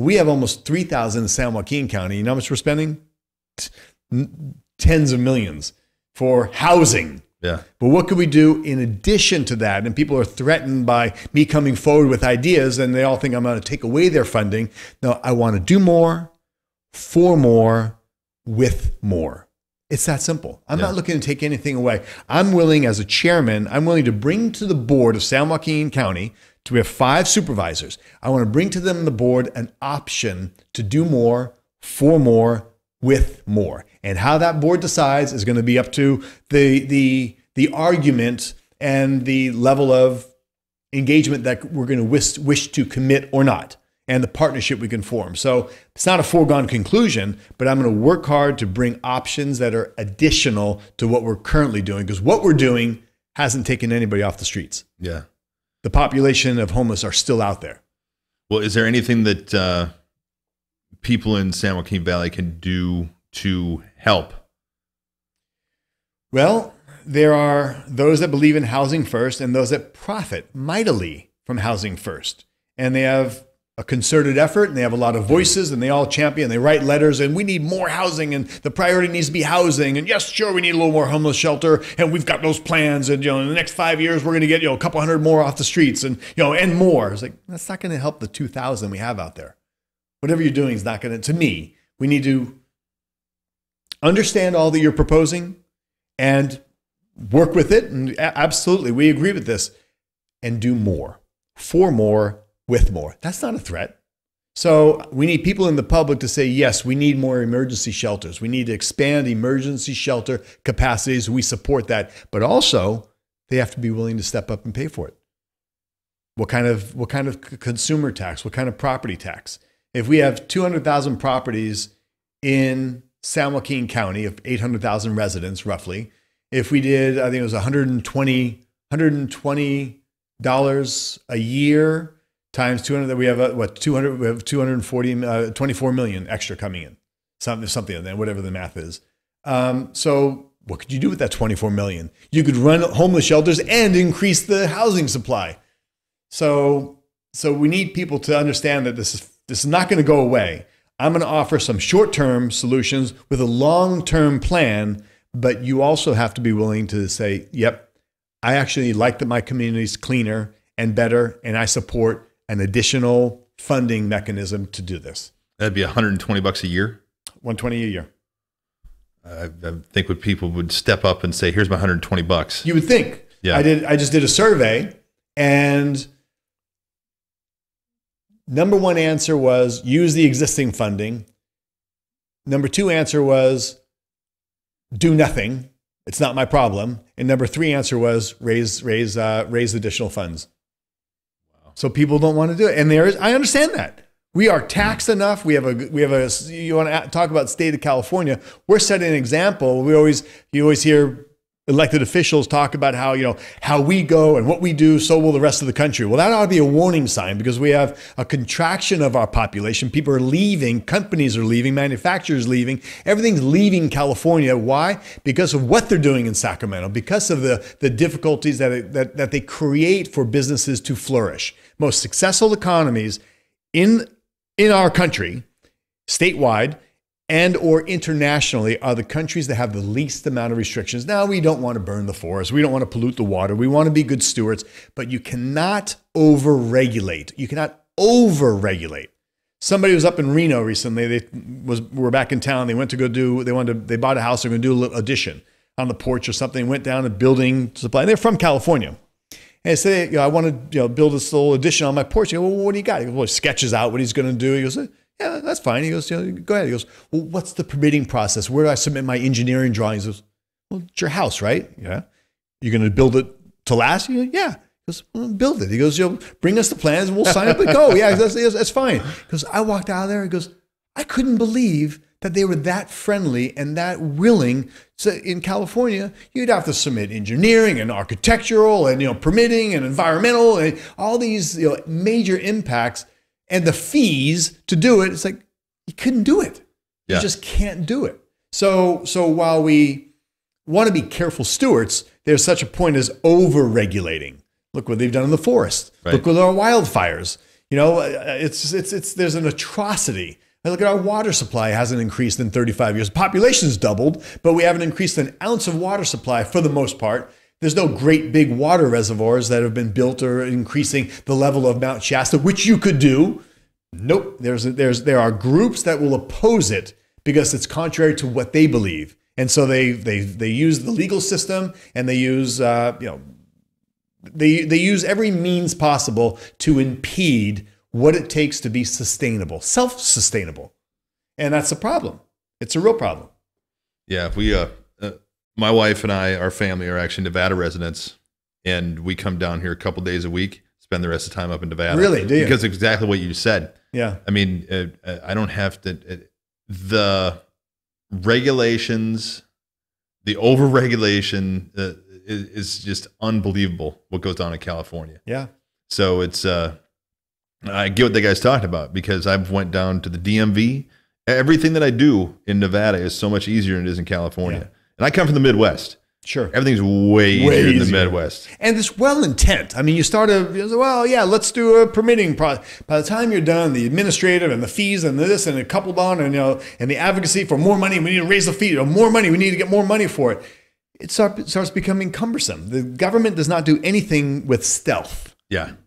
We have almost 3,000 in San Joaquin County. You know how much we're spending? Tens of millions for housing. yeah. But what could we do in addition to that? And people are threatened by me coming forward with ideas and they all think I'm going to take away their funding. No, I want to do more, for more, with more. It's that simple. I'm Yeah. not looking to take anything away. I'm willing, as a chairman, I'm willing to bring to the board of San Joaquin County, to we have five supervisors. I want to bring to them the board an option to do more, for more, with more. And how that board decides is going to be up to the the the argument and the level of engagement that we're going to wish, wish to commit or not and the partnership we can form. So it's not a foregone conclusion, but I'm going to work hard to bring options that are additional to what we're currently doing because what we're doing hasn't taken anybody off the streets. Yeah. The population of homeless are still out there. Well, is there anything that uh, people in San Joaquin Valley can do to help? Well, there are those that believe in housing first and those that profit mightily from housing first. And they have a concerted effort and they have a lot of voices and they all champion, they write letters and we need more housing and the priority needs to be housing. And yes, sure, we need a little more homeless shelter and we've got those plans. And, you know, in the next five years, we're going to get, you know, a couple hundred more off the streets and, you know, and more. It's like, that's not going to help the 2,000 we have out there. Whatever you're doing is not going to, to me, we need to understand all that you're proposing and work with it. And absolutely, we agree with this and do more, for more, with more. That's not a threat. So we need people in the public to say, yes, we need more emergency shelters. We need to expand emergency shelter capacities. We support that. But also, they have to be willing to step up and pay for it. What kind of, what kind of consumer tax? What kind of property tax? If we have 200,000 properties in San Joaquin County of 800,000 residents, roughly, if we did, I think it was 120 120 dollars a year times 200 that we have uh, what 200 we have 240 uh, 24 million extra coming in. Something something then whatever the math is. Um, so what could you do with that 24 million? You could run homeless shelters and increase the housing supply. So so we need people to understand that this is this is not going to go away. I'm going to offer some short-term solutions with a long-term plan but you also have to be willing to say yep I actually like that my community is cleaner and better, and I support an additional funding mechanism to do this. That'd be 120 bucks a year. 120 a year. I, I think what people would step up and say, "Here's my 120 bucks." You would think. Yeah. I did. I just did a survey, and number one answer was use the existing funding. Number two answer was do nothing. It's not my problem. And number three answer was raise raise uh, raise additional funds. So people don't want to do it, and there is. I understand that. We are taxed enough. We have a we have a. You want to talk about state of California? We're setting an example. We always you always hear elected officials talk about how you know how we go and what we do so will the rest of the country well that ought to be a warning sign because we have a contraction of our population people are leaving companies are leaving manufacturers leaving everything's leaving california why because of what they're doing in sacramento because of the the difficulties that it, that, that they create for businesses to flourish most successful economies in in our country statewide and or internationally are the countries that have the least amount of restrictions. Now we don't want to burn the forest, we don't want to pollute the water, we want to be good stewards, but you cannot over-regulate. You cannot over-regulate. Somebody was up in Reno recently. They was were back in town. They went to go do. They wanted to. They bought a house. They're going to do a little addition on the porch or something. Went down a building supply. They're from California. And I said, you know, I want to you know, build this little addition on my porch. You go, well, what do you got? He goes, well, he sketches out what he's going to do. He goes, yeah, that's fine. He goes, you know, go ahead. He goes, well, what's the permitting process? Where do I submit my engineering drawings? He goes, well, it's your house, right? Yeah. You're going to build it to last? You go, yeah. He goes, well, build it. He goes, you know, bring us the plans and we'll sign up and go. Yeah, that's, that's, fine. Because I walked out of there. He goes, I couldn't believe that they were that friendly and that willing. So in California, you'd have to submit engineering and architectural and you know permitting and environmental and all these you know, major impacts and the fees to do it. It's like you couldn't do it. Yeah. You just can't do it. So so while we want to be careful stewards, there's such a point as over regulating. Look what they've done in the forest. Right. Look with our wildfires. You know, uh, it's it's it's there's an atrocity. And look at our water supply hasn't increased in 35 years. Population's doubled, but we haven't increased an ounce of water supply for the most part. There's no great big water reservoirs that have been built or increasing the level of Mount Shasta, which you could do. Nope. There's there's there are groups that will oppose it because it's contrary to what they believe, and so they they they use the legal system and they use uh, you know they they use every means possible to impede what it takes to be sustainable, self-sustainable, and that's a problem. It's a real problem. Yeah, if we uh, uh my wife and I, our family are actually Nevada residents, and we come down here a couple days a week, spend the rest of the time up in Nevada. Really? Do you? Because exactly what you said. Yeah. I mean, uh, uh, I don't have to. Uh, the regulations, the over regulation uh, is, is just unbelievable. What goes on in California? Yeah. So it's uh, I get what the guy's talking about because I've went down to the DMV. Everything that I do in Nevada is so much easier than it is in California. Yeah. And I come from the Midwest. Sure. Everything's way, easier Way in the. Midwest. And it's well intent. I mean, you start a, you say, well, yeah, let's do a permitting process. By the time you're done, the administrative and the fees and this and a coupled on and, you know, and the advocacy for more money, we need to raise the fee, or more money, we need to get more money for it. It start, it starts becoming cumbersome. The government does not do anything with stealth. Yeah. And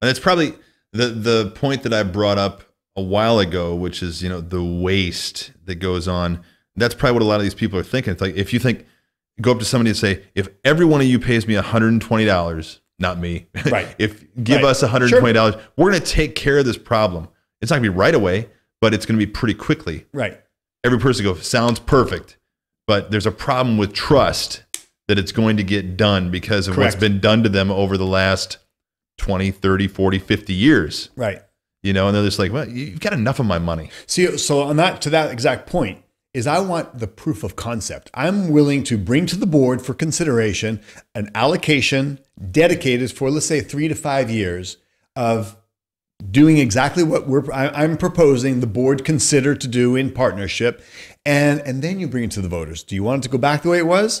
that's probably the the point that I brought up a while ago, which is, you know, the waste that goes on. That's probably what a lot of these people are thinking. It's like if you think go up to somebody and say, if every one of you pays me $120, not me. Right. if give Right. us $120, we're gonna take care of this problem. It's not gonna be right away, but it's gonna be pretty quickly. Right. Every person goes, sounds perfect. But there's a problem with trust that it's going to get done because of what's been done to them over the last 20, 30, 40, 50 years. Right. You know, and they're just like, well, you've got enough of my money. See, so on that to that exact point, is I want the proof of concept. I'm willing to bring to the board for consideration an allocation dedicated for, let's say, three to five years of doing exactly what we're I, I'm proposing the board consider to do in partnership, and and then you bring it to the voters. Do you want it to go back the way it was?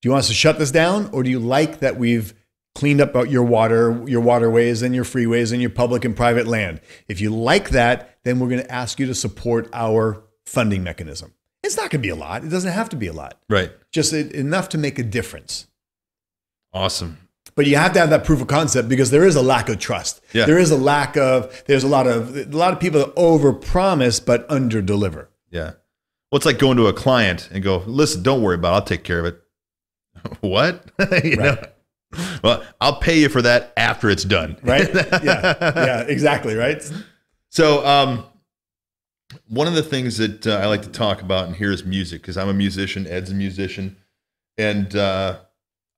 Do you want us to shut this down, or do you like that we've cleaned up your water, your waterways, and your freeways, and your public and private land? If you like that, then we're going to ask you to support our funding mechanism. It's not going to be a lot. It doesn't have to be a lot. Right. Just enough to make a difference. Awesome. But you have to have that proof of concept because there is a lack of trust. Yeah. There is a lack of. There's a lot of a lot of people that overpromise but underdeliver. Yeah. Well, it's like going to a client and go, listen, don't worry about it. I'll take care of it. what? You know? Well, I'll pay you for that after it's done. Right? yeah. Yeah. Exactly. Right. So, um, one of the things that uh, I like to talk about in here is music because I'm a musician. Ed's a musician, and uh,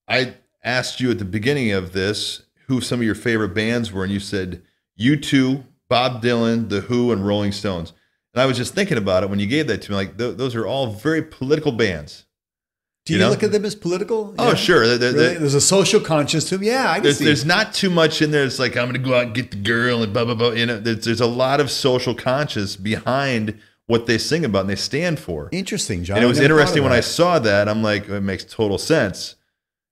I asked you at the beginning of this who some of your favorite bands were, and you said U2, Bob Dylan, The Who, and Rolling Stones. And I was just thinking about it when you gave that to me. Like th- those are all very political bands. Do you, You know? look at them as political? Oh, Yeah. sure. They're- they're- Really? There's a social conscience to them. Yeah, I can there's, see. there's not too much in there. It's like I'm going to go out and get the girl and blah blah blah. You know, there's, there's a lot of social conscience behind what they sing about and they stand for. Interesting, John. And it was interesting when I saw that. I'm like, it makes total sense.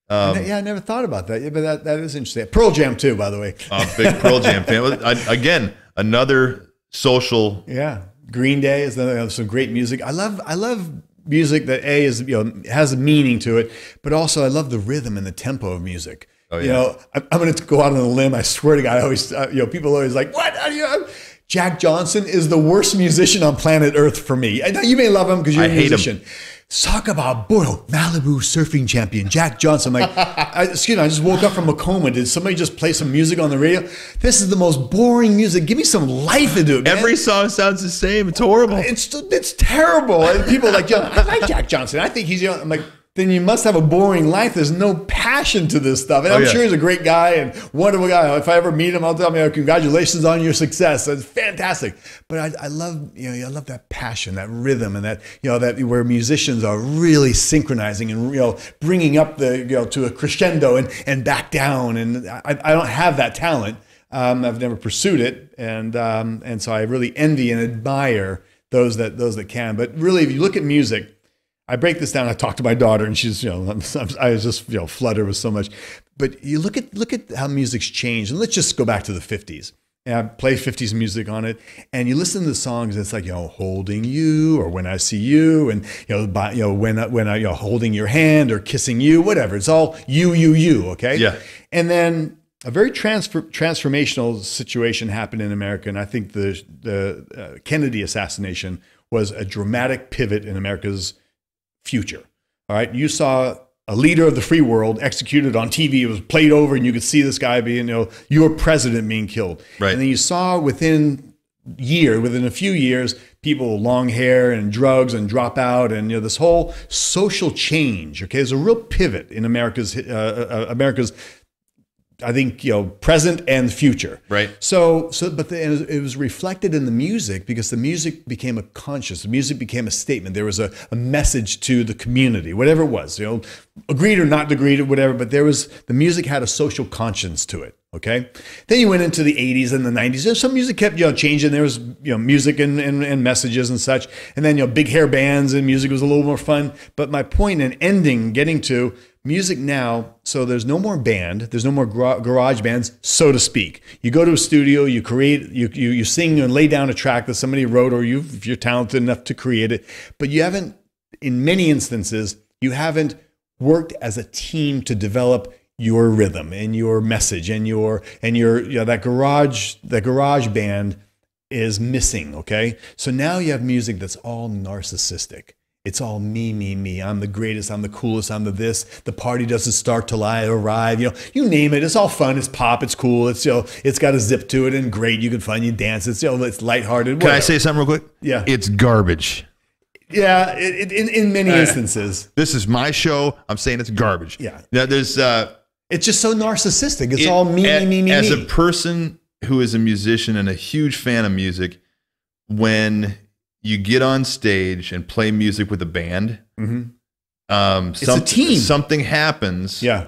Um, yeah, I never thought about that. Yeah, but that, that is interesting. Pearl Jam too, by the way. a big Pearl Jam fan. Again, another social. Yeah, Green Day is another, some great music. I love I love music that a is you know has a meaning to it, but also I love the rhythm and the tempo of music. Oh, yeah. You know, I'm, I'm going to go out on a limb. I swear to God, I always uh, you know people are always like, "What are you?" Jack Johnson is the worst musician on planet Earth for me. I know you may love him because you're I a hate him. Talk about boy, Malibu surfing champion Jack Johnson. I'm like, I, excuse me, I just woke up from a coma. Did somebody just play some music on the radio? This is the most boring music. Give me some life into it. Man. Every song sounds the same. It's horrible. It's it's terrible. And people are like, yo, I like Jack Johnson. I think he's young. I'm like, then you must have a boring life. There's no passion to this stuff. And Oh, I'm yeah. sure he's a great guy and wonderful guy. If I ever meet him, I'll tell him, congratulations on your success. That's fantastic. But I, I love, you know, I love that passion, that rhythm, and that, you know, that where musicians are really synchronizing and, you know, bringing up the, you know, to a crescendo and, and back down. And I, I don't have that talent. Um, I've never pursued it, and um, and so I really envy and admire those that those that can. But really, if you look at music, I break this down. I talk to my daughter, and she's you know I'm, I'm- I was just you know fluttered with so much. But you look at look at how music's changed, and let's just go back to the '50s. And I play '50s music on it, and you listen to the songs. It's like you know, holding you, or when I see you, and you know, by, you know, when I- when I you know, holding your hand or kissing you, whatever. It's all you, you, you. Okay. Yeah. And then a very transfer, transformational situation happened in America, and I think the the uh, Kennedy assassination was a dramatic pivot in America's future. All right, you saw a leader of the free world executed on TV. It was played over, and you could see this guy being, you know, your president being killed. Right. And then you saw within year, within a few years, people with long hair and drugs and drop out, and you know this whole social change. Okay, there's a real pivot in America's uh, uh, America's I think you know present and future. Right. So so but the, and it was reflected in the music because the music became a conscious. The music became a statement. There was a, a message to the community, whatever it was. You know, agreed or not agreed or whatever. But there was the music had a social conscience to it. Okay. Then you went into the 80s and the 90s. And some music kept you know changing. There was you know music and, and, and messages and such. And then you know big hair bands and music was a little more fun. But my point in ending, getting to music now so there's no more band there's no more gar- garage bands so to speak you go to a studio you create you, you you sing and lay down a track that somebody wrote or you if you're talented enough to create it but you haven't in many instances you haven't worked as a team to develop your rhythm and your message and your and your you know that garage that garage band is missing okay so now you have music that's all narcissistic it's all me, me, me. I'm the greatest. I'm the coolest. I'm the this. The party doesn't start till I arrive. You know, you name it. It's all fun. It's pop. It's cool. It's you know, it's got a zip to it and great. You can fun. You dance. It's you know, it's lighthearted. Can I say something real quick? Yeah. It's garbage. Yeah, it, it, in in many instances, This is my show. I'm saying it's garbage. Yeah. Now, there's uh, it's just so narcissistic. It's it- all me, a- me, me, me, As me. a person who is a musician and a huge fan of music, when you get on stage and play music with a band. Um, Mm-hmm. a team. Something happens Yeah.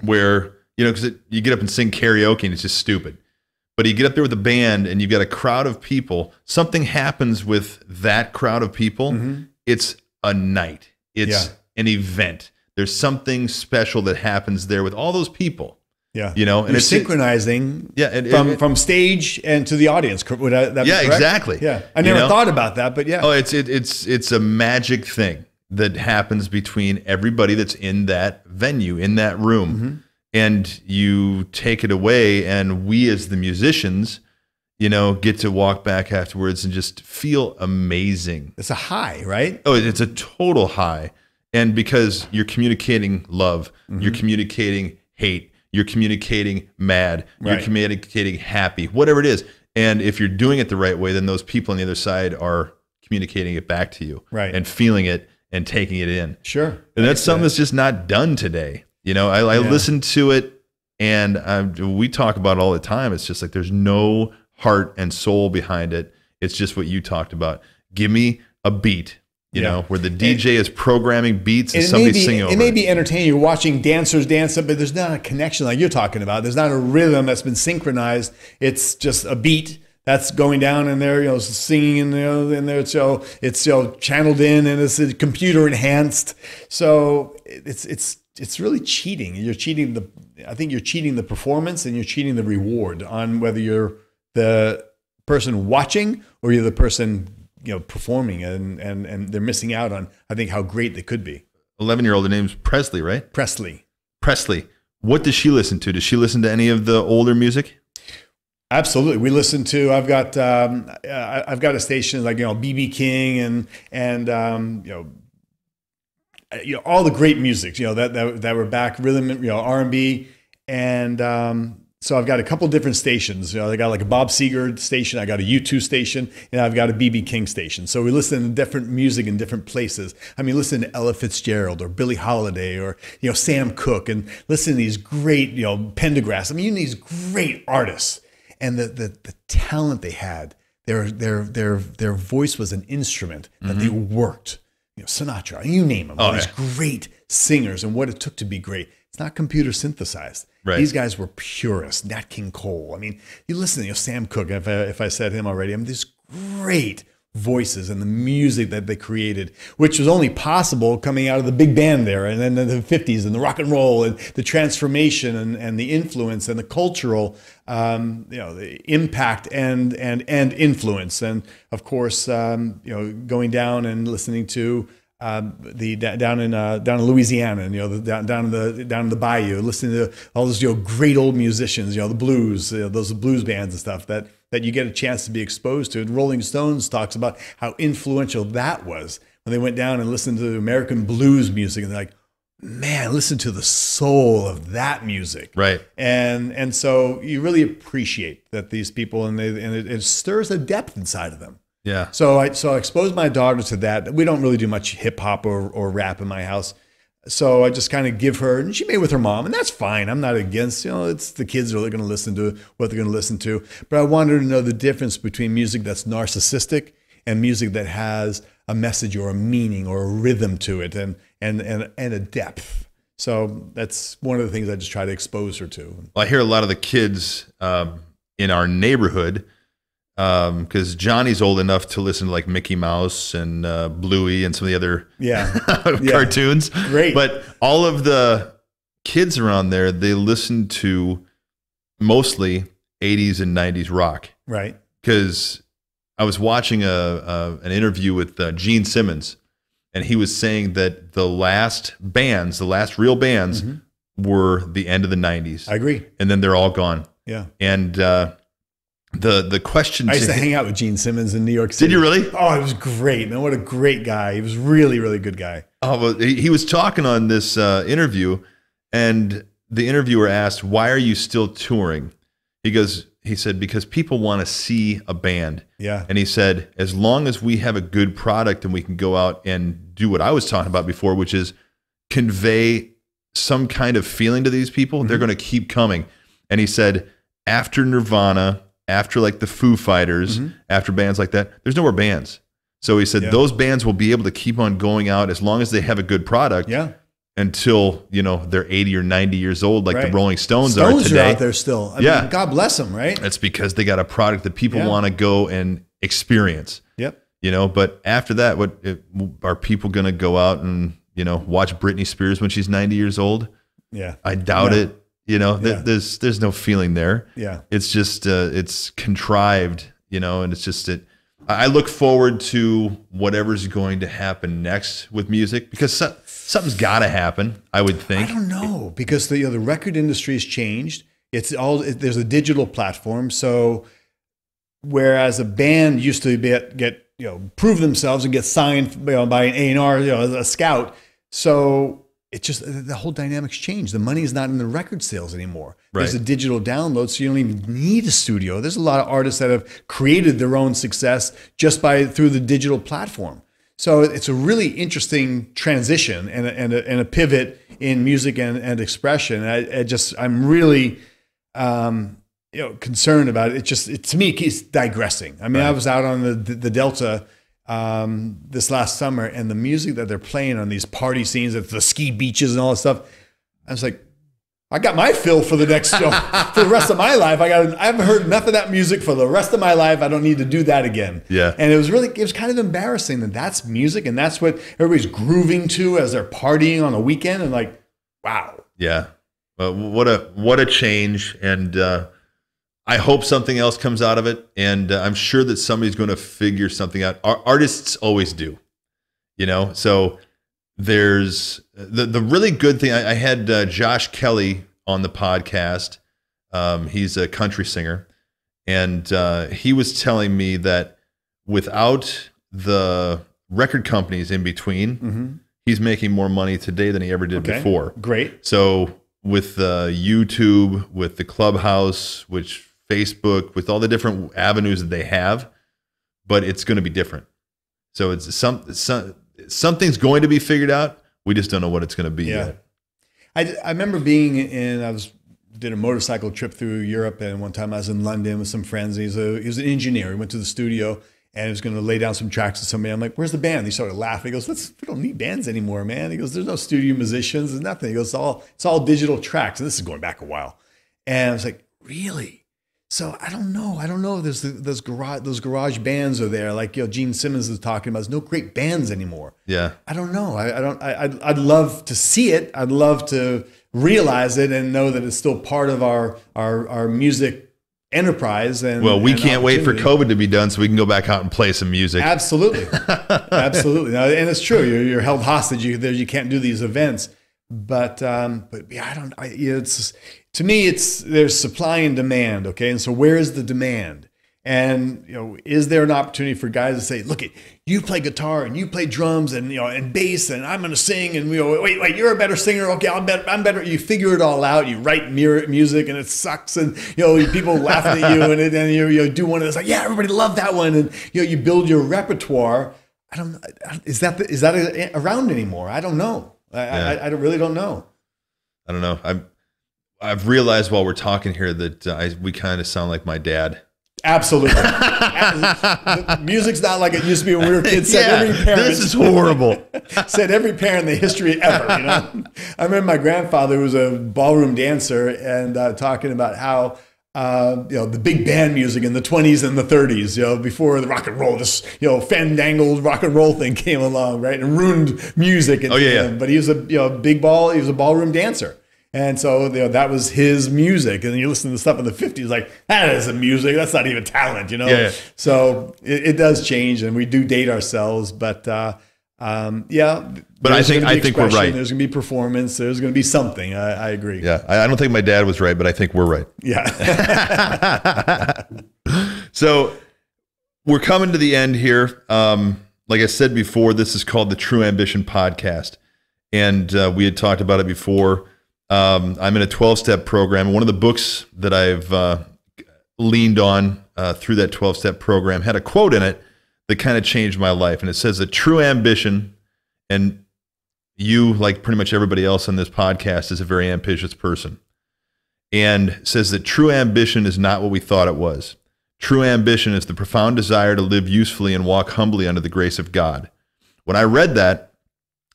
where you know because you get up and sing karaoke and it's just stupid. But you get up there with a band and you've got a crowd of people. Something happens with that crowd of people. It's a night. It's Mm-hmm. Yeah. an event. There's something special that happens there with all those people. Yeah. You know, and You're it's- synchronizing Yeah, and- from and- from stage and to the audience. Would I, that be Yeah, exactly. Yeah. I You never know? thought about that, but yeah. Oh, it's it, it's it's a magic thing that happens between everybody that's in that venue, in that room. Mm-hmm. And you take it away and we as the musicians, you know, get to walk back afterwards and just feel amazing. It's a high, right? Oh, it's a total high. And because you're communicating love, Mm-hmm. you're communicating hate, you're communicating mad, you're communicating happy, whatever it is. And if you're doing it the right way, then those people on the other side are communicating it back to you. Right. And feeling it and taking it in. Sure. And that's something that's just not done today. You know, I, I Yeah. listen to it and i we talk about it all the time. It's just like there's no heart and soul behind it. It's just what you talked about. Give me a beat, you Yeah. know, where the DJ is programming beats and, And somebody's be, singing over it may be entertaining. You're watching dancers dance, but there's not a connection like you're talking about. There's not a rhythm that's been synchronized. It's just a beat that's going down in there, you know, singing in there, in there. So it's you know, channeled in and it's computer enhanced. So it's it's it's really cheating. You're cheating the. I think you're cheating the performance and you're cheating the reward on whether you're the person watching or you're the person you know performing and and and they're missing out on I think how great they could be. 11 year old. Her name's Presley, right? Presley. Presley. What does she listen to? Does she listen to any of the older music? Absolutely, we listen to. I've got um, I've got a station like you know BB King and and um, you know uh, you know all the great music you know that that, that were back rhythm you know R and B and um, so I've got a couple different stations. You know, I got like a Bob Seger station, I got a U2 station, and I've got a BB King station. So we listen to different music in different places. I mean, listen to Ella Fitzgerald or Billie Holiday or you know Sam Cooke, and listen to these great you know Pendergrass. I mean, these great artists and the the, the talent they had. Their their their their voice was an instrument that they mm-hmm. worked. You know, Sinatra, you name them. Oh, all these yeah. great singers and what it took to be great. It's not computer synthesized. Right. These guys were purists. Nat King Cole. I mean, you listen to you know, Sam Cooke. If I, if I said him already, I mean, these great voices and the music that they created, which was only possible coming out of the big band there, and then the '50s and the rock and roll and the transformation and, and the influence and the cultural, um, you know, the impact and and and influence, and of course, um, you know, going down and listening to um, the down in uh, down in Louisiana, and you know, the, down down in the down in the bayou, listening to all those you know great old musicians, you know, the blues, you know, those blues bands and stuff that that you get a chance to be exposed to. And Rolling Stones talks about how influential that was when they went down and listened to American blues music, and they're like, man, listen to the soul of that music, Right. and and so you really appreciate that these people and they and it, it stirs a depth inside of them. Yeah. So I so I exposed my daughter to that. We don't really do much hip hop or, or rap in my house. So I just kind of give her, and she made with her mom, and that's fine. I'm not against, you know, it's the kids are going to listen to what they're going to listen to. But I wanted her to know the difference between music that's narcissistic and music that has a message or a meaning or a rhythm to it, and and and and a depth. So that's one of the things I just try to expose her to. Well, I hear a lot of the kids um, in our neighborhood because Johnny's old enough to listen to like Mickey Mouse and uh, Bluey and some of the other Yeah, Yeah. cartoons. Great. But all of the kids around there, they listen to mostly 80s and 90s rock right. because I was watching a, a an interview with uh, Gene Simmons, and he was saying that the last bands, the last real bands, were the end of the 90s, I agree. and then they're all gone. Yeah. And uh, the the question I used to to hang out with Gene Simmons in New York City. did you really? Oh, it was great, man. What a great guy. He was really, really good guy. Oh, well, he, he was talking on this uh, interview, and the interviewer asked, "Why are you still touring?" He goes, he said, "Because people want to see a band." Yeah. And he said, as long as we have a good product and we can go out and do what I was talking about before, which is convey some kind of feeling to these people, they're going to keep coming. And he said, after Nirvana, after like the Foo Fighters, mm-hmm. after bands like that, there's no more bands. So he said Yeah. those bands will be able to keep on going out as long as they have a good product Yeah. until, you know, they're 80 or 90 years old, like Right. the Rolling Stones, Stones are today. out there still. I Yeah. mean, God bless them, right? That's because they got a product that people Yeah. want to go and experience, Yep. you know. But after that, what it, are people going to go out and, you know, watch Britney Spears when she's 90 years old? Yeah. I doubt No. it. You know, Yeah. there's there's no feeling there. Yeah. It's just uh, it's contrived, you know, and it's just it. I look forward to whatever's going to happen next with music because so, something's got to happen. I would think. I don't know because the you know, the record industry has changed. It's all it, there's a digital platform. So whereas a band used to get get you know prove themselves and get signed you know, by an A and R, you know, a scout. So it just the whole dynamics changed. The money is not in the record sales anymore. There's a digital download, so you don't even need a studio. There's a lot of artists that have created their own success just by through the digital platform. So it's a really interesting transition and a, and a, and a pivot in music and, and expression. I, I just I'm really um, you know concerned about it. It just it, to me it keeps digressing. I mean, I was out on the the Delta um, this last summer, and the music that they're playing on these party scenes at the ski beaches and all that stuff. I was like, I got my fill for the next show for the rest of my life. I got I haven't heard enough of that music for the rest of my life. I don't need to do that again. Yeah. And it was really it was kind of embarrassing that that's music and that's what everybody's grooving to as they're partying on a weekend and like, wow. Yeah. But what a what a change, and uh, I hope something else comes out of it. And uh, I'm sure that somebody's going to figure something out. Our artists always do, you know. So there's the the really good thing. I, I had uh, Josh Kelley on the podcast. Um, he's a country singer, and uh, he was telling me that without the record companies in between, he's making more money today than he ever did Okay. before. Great. So with uh, YouTube, with the Clubhouse, which Facebook, with all the different avenues that they have, but it's going to be different. So it's some, some something's going to be figured out. We just don't know what it's going to be Yeah. yet. I, I remember being in, I was did a motorcycle trip through Europe, and one time I was in London with some friends. He's a he was an engineer. He went to the studio and he was going to lay down some tracks with somebody. I'm like, "Where's the band?" He started laughing. He goes, "Let's we don't need bands anymore, man." He goes, "There's no studio musicians. There's nothing." He goes, "It's all it's all digital tracks." And this is going back a while. And I was like, "Really?" So I don't know. I don't know. There's those garage those garage bands are there, like you know Gene Simmons is talking about. There's no great bands anymore. Yeah. I don't know. I, I don't. I, I'd, I'd love to see it. I'd love to realize it and know that it's still part of our our, our music enterprise. And Well, we and can't wait for. COVID to be done so we can go back out and play some music. Absolutely, absolutely. And it's true. You're, you're held hostage. You there. You can't do these events. But um, but yeah, I don't. I, it's to me, it's there's supply and demand. Okay, and so where is the demand? And you know, is there an opportunity for guys to say, "Look, it, you play guitar and you play drums and you know and bass and I'm going to sing and you know, wait, wait, you're a better singer. Okay, I'm better. I'm better. You figure it all out. You write mirror music and it sucks and you know people laughing at you and then you, you do one and it's like, yeah, everybody loved that one and you know you build your repertoire. I don't. Is that is that around anymore? I don't know. I, I, I really don't know. I don't know. I'm. I've realized while we're talking here that uh, I, we kind of sound like my dad. Absolutely. Music's not like it used to be when we were kids. Said every parent. this is horrible. said every parent in the history ever. You know, I remember my grandfather was a ballroom dancer and uh, talking about how. Uh, you know the big band music in the 20s and the 30s. You know before the rock and roll, this you know fandangled rock and roll thing came along, right, and ruined music. And, Oh, yeah, yeah. But he was a you know big ball. He was a ballroom dancer. And so you know, that was his music. And you listen to the stuff in the 50s, like, that isn't music. That's not even talent, you know? Yeah, yeah. So it, it does change and we do date ourselves. But uh, um, yeah. But I think- I think we're right. There's going to be performance. There's going to be something. I, I agree. Yeah, I, I don't think my dad was right, but I think we're right. Yeah. So we're coming to the end here. Um, like I said before, this is called the True Ambition Podcast, and uh, we had talked about it before. Um, I'm in a 12 step program. One of the books that I've uh, leaned on uh, through that 12 step program had a quote in it that kind of changed my life, and it says that true ambition, and you, like pretty much everybody else on this podcast, is a very ambitious person, and says that true ambition is not what we thought it was. True ambition is the profound desire to live usefully and walk humbly under the grace of God. When I read that,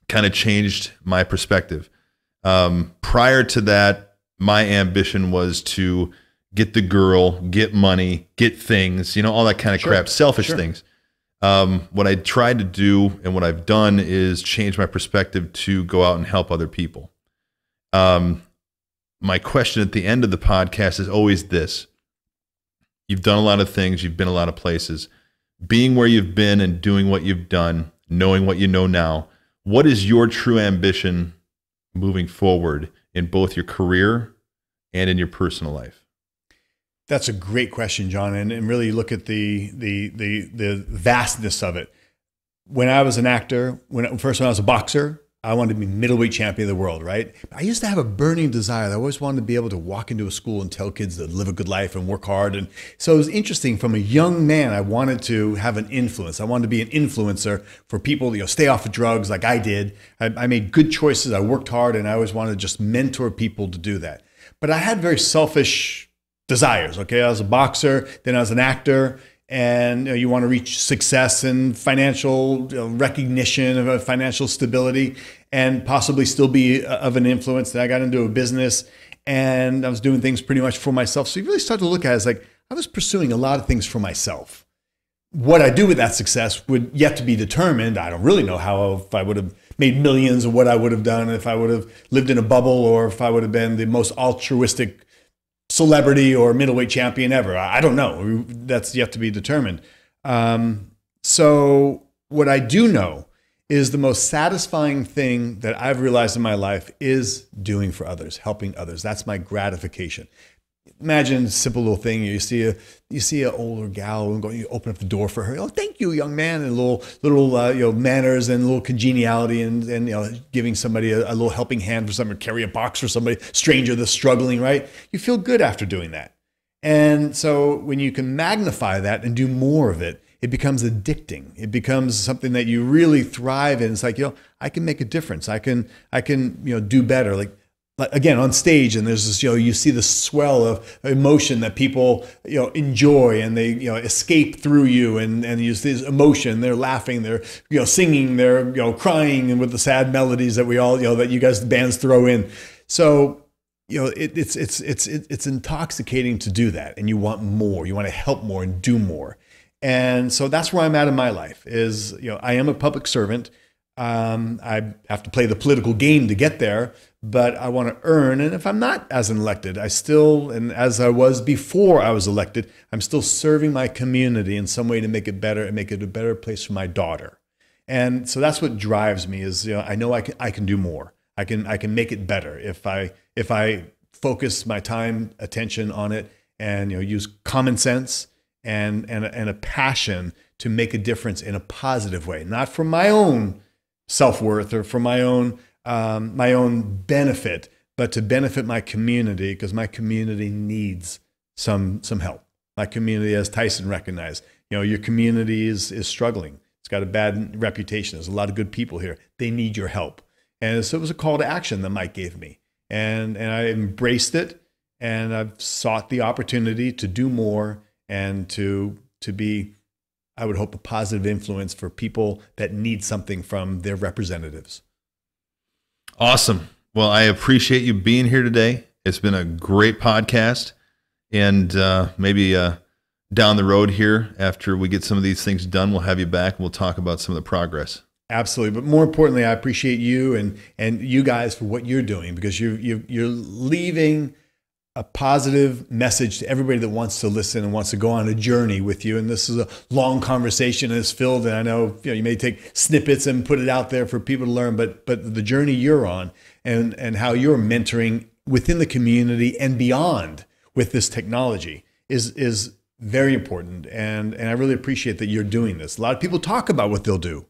kind of changed my perspective. Um, prior to that, my ambition was to get the girl, get money, get things, you know, all that kind of crap, selfish things. Um, what I tried to do and what I've done is change my perspective to go out and help other people. Um, my question at the end of the podcast is always this You've done a lot of things, you've been a lot of places. Being where you've been and doing what you've done, knowing what you know now, what is your true ambition moving forward in both your career and in your personal life? That's a great question, John, and, and really look at the, the the the vastness of it. When I was an actor, when first when I was a boxer, I wanted to be middleweight champion of the world, right? I used to have a burning desire. I always wanted to be able to walk into a school and tell kids to live a good life and work hard. And so it was interesting. From a young man, I wanted to have an influence. I wanted to be an influencer for people, you know, stay off of drugs like I did. I, I made good choices. I worked hard, and I always wanted to just mentor people to do that. But I had very selfish desires. Okay, I was a boxer, then I was an actor, and you, know, you want to reach success and financial recognition of financial stability, and possibly still be uh, of an influence. that I got into a business, and I was doing things pretty much for myself. So you really start to look at it as like I was pursuing a lot of things for myself. What I do with that success would yet to be determined. I don't really know how if I would have made millions or what I would have done if I would have lived in a bubble or if I would have been the most altruistic celebrity or middleweight champion ever. I I don't know. That's yet to be determined. Um, so, what I do know is the most satisfying thing that I've realized in my life is doing for others, helping others. That's my gratification. Imagine a simple little thing. You see a you see an older gal and go, you open up the door for her. Oh, thank you, young man, and little little uh, you know manners and little congeniality and and you know giving somebody a, a little helping hand for somebody, carry a box for somebody stranger that's struggling. Right? You feel good after doing that. And so when you can magnify that and do more of it, it becomes addicting. It becomes something that you really thrive in. It's like, you know, I can make a difference. I can, I can, you know, do better. Like, like again on stage and there's this you know you see the swell of emotion that people you know enjoy and they you know escape through you and and use this emotion. They're laughing they're you know singing they're you know crying and with the sad melodies that we all you know that you guys the bands throw in. So you know it, it's it's it's it's intoxicating to do that and you want more. You want to help more and do more. And so that's where i'm at in my life is you know i am a public servant um, I have to play the political game to get there, but I want to earn. And if I'm not as an elected, I still, and as I was before I was elected, I'm still serving my community in some way to make it better and make it a better place for my daughter. And so that's what drives me is, you know, I know I can, I can do more. I can, I can make it better if I, if I focus my time, attention on it and, you know, use common sense and, and, and a passion to make a difference in a positive way, not for my own self worth or for my own um, my own benefit, but to benefit my community because my community needs some some help. My community, as Tyson recognized, you know, your community is is struggling. It's got a bad reputation. There's a lot of good people here. They need your help, and so it was a call to action that Mike gave me, and and I embraced it, and I've sought the opportunity to do more and to to be I would hope a positive influence for people that need something from their representatives. Awesome. Well, I appreciate you being here today. It's been a great podcast. And uh, maybe uh, down the road here, after we get some of these things done, we'll have you back and we'll talk about some of the progress. Absolutely, but more importantly, I appreciate you and and you guys for what you're doing because you you you're leaving a positive message to everybody that wants to listen and wants to go on a journey with you. And this is a long conversation and it's filled. And I know you know you may take snippets and put it out there for people to learn, but but the journey you're on and and how you're mentoring within the community and beyond with this technology is is very important. And and I really appreciate that you're doing this. A lot of people talk about what they'll do,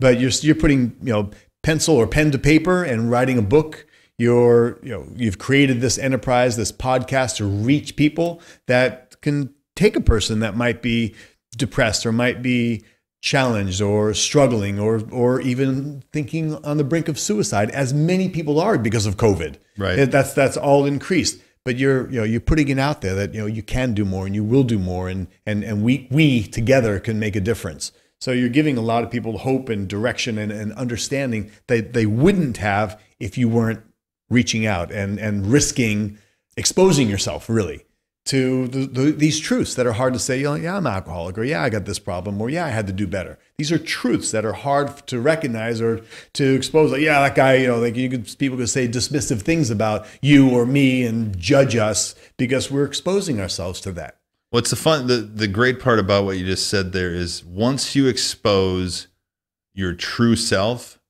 but you're you're putting you know pencil or pen to paper and writing a book you're you know you've created this enterprise this podcast to reach people that can take a person that might be depressed or might be challenged or struggling or or even thinking on the brink of suicide as many people are because of covid Right. that's that's all increased but you're you know you're putting it out there that you know you can do more and you will do more and and and we we together can make a difference. So you're giving a lot of people hope and direction and, and understanding that they wouldn't have if you weren't reaching out and and risking exposing yourself really to the, the, these truths that are hard to say. Know, yeah, I'm alcoholic, or yeah, I got this problem, or yeah, I had to do better. These are truths that are hard to recognize or to expose. Like, yeah, that guy, you know, like you could people could say dismissive things about you or me and judge us because we're exposing ourselves to that. What's the fun? The the great part about what you just said there is once you expose your true self,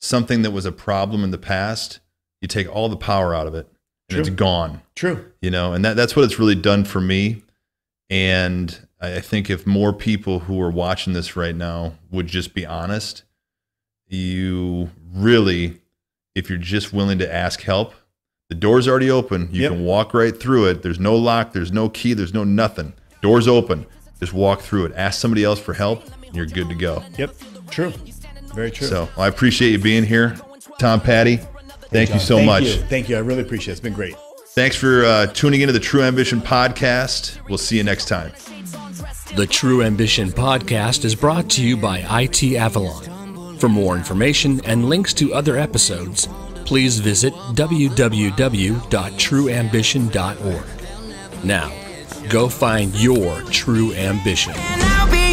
something that was a problem in the past, you take all the power out of it, and it's gone. True. You know, and that that's what it's really done for me. And I I think if more people who are watching this right now would just be honest, you really, if you're just willing to ask help, the door's already open. You Yep. can walk right through it. There's no lock, there's no key, there's no nothing. Door's open. Just walk through it. Ask somebody else for help, and you're good to go. Yep. True. Very true. So I appreciate you being here, Tom Patti. Thank you so Thank much. You. Thank you. I really appreciate it. It's been great. Thanks for uh, tuning into the True Ambition podcast. We'll see you next time. The True Ambition podcast is brought to you by IT Avalon. For more information and links to other episodes, please visit www.trueambition.org. Now, go find your true ambition. And I'll be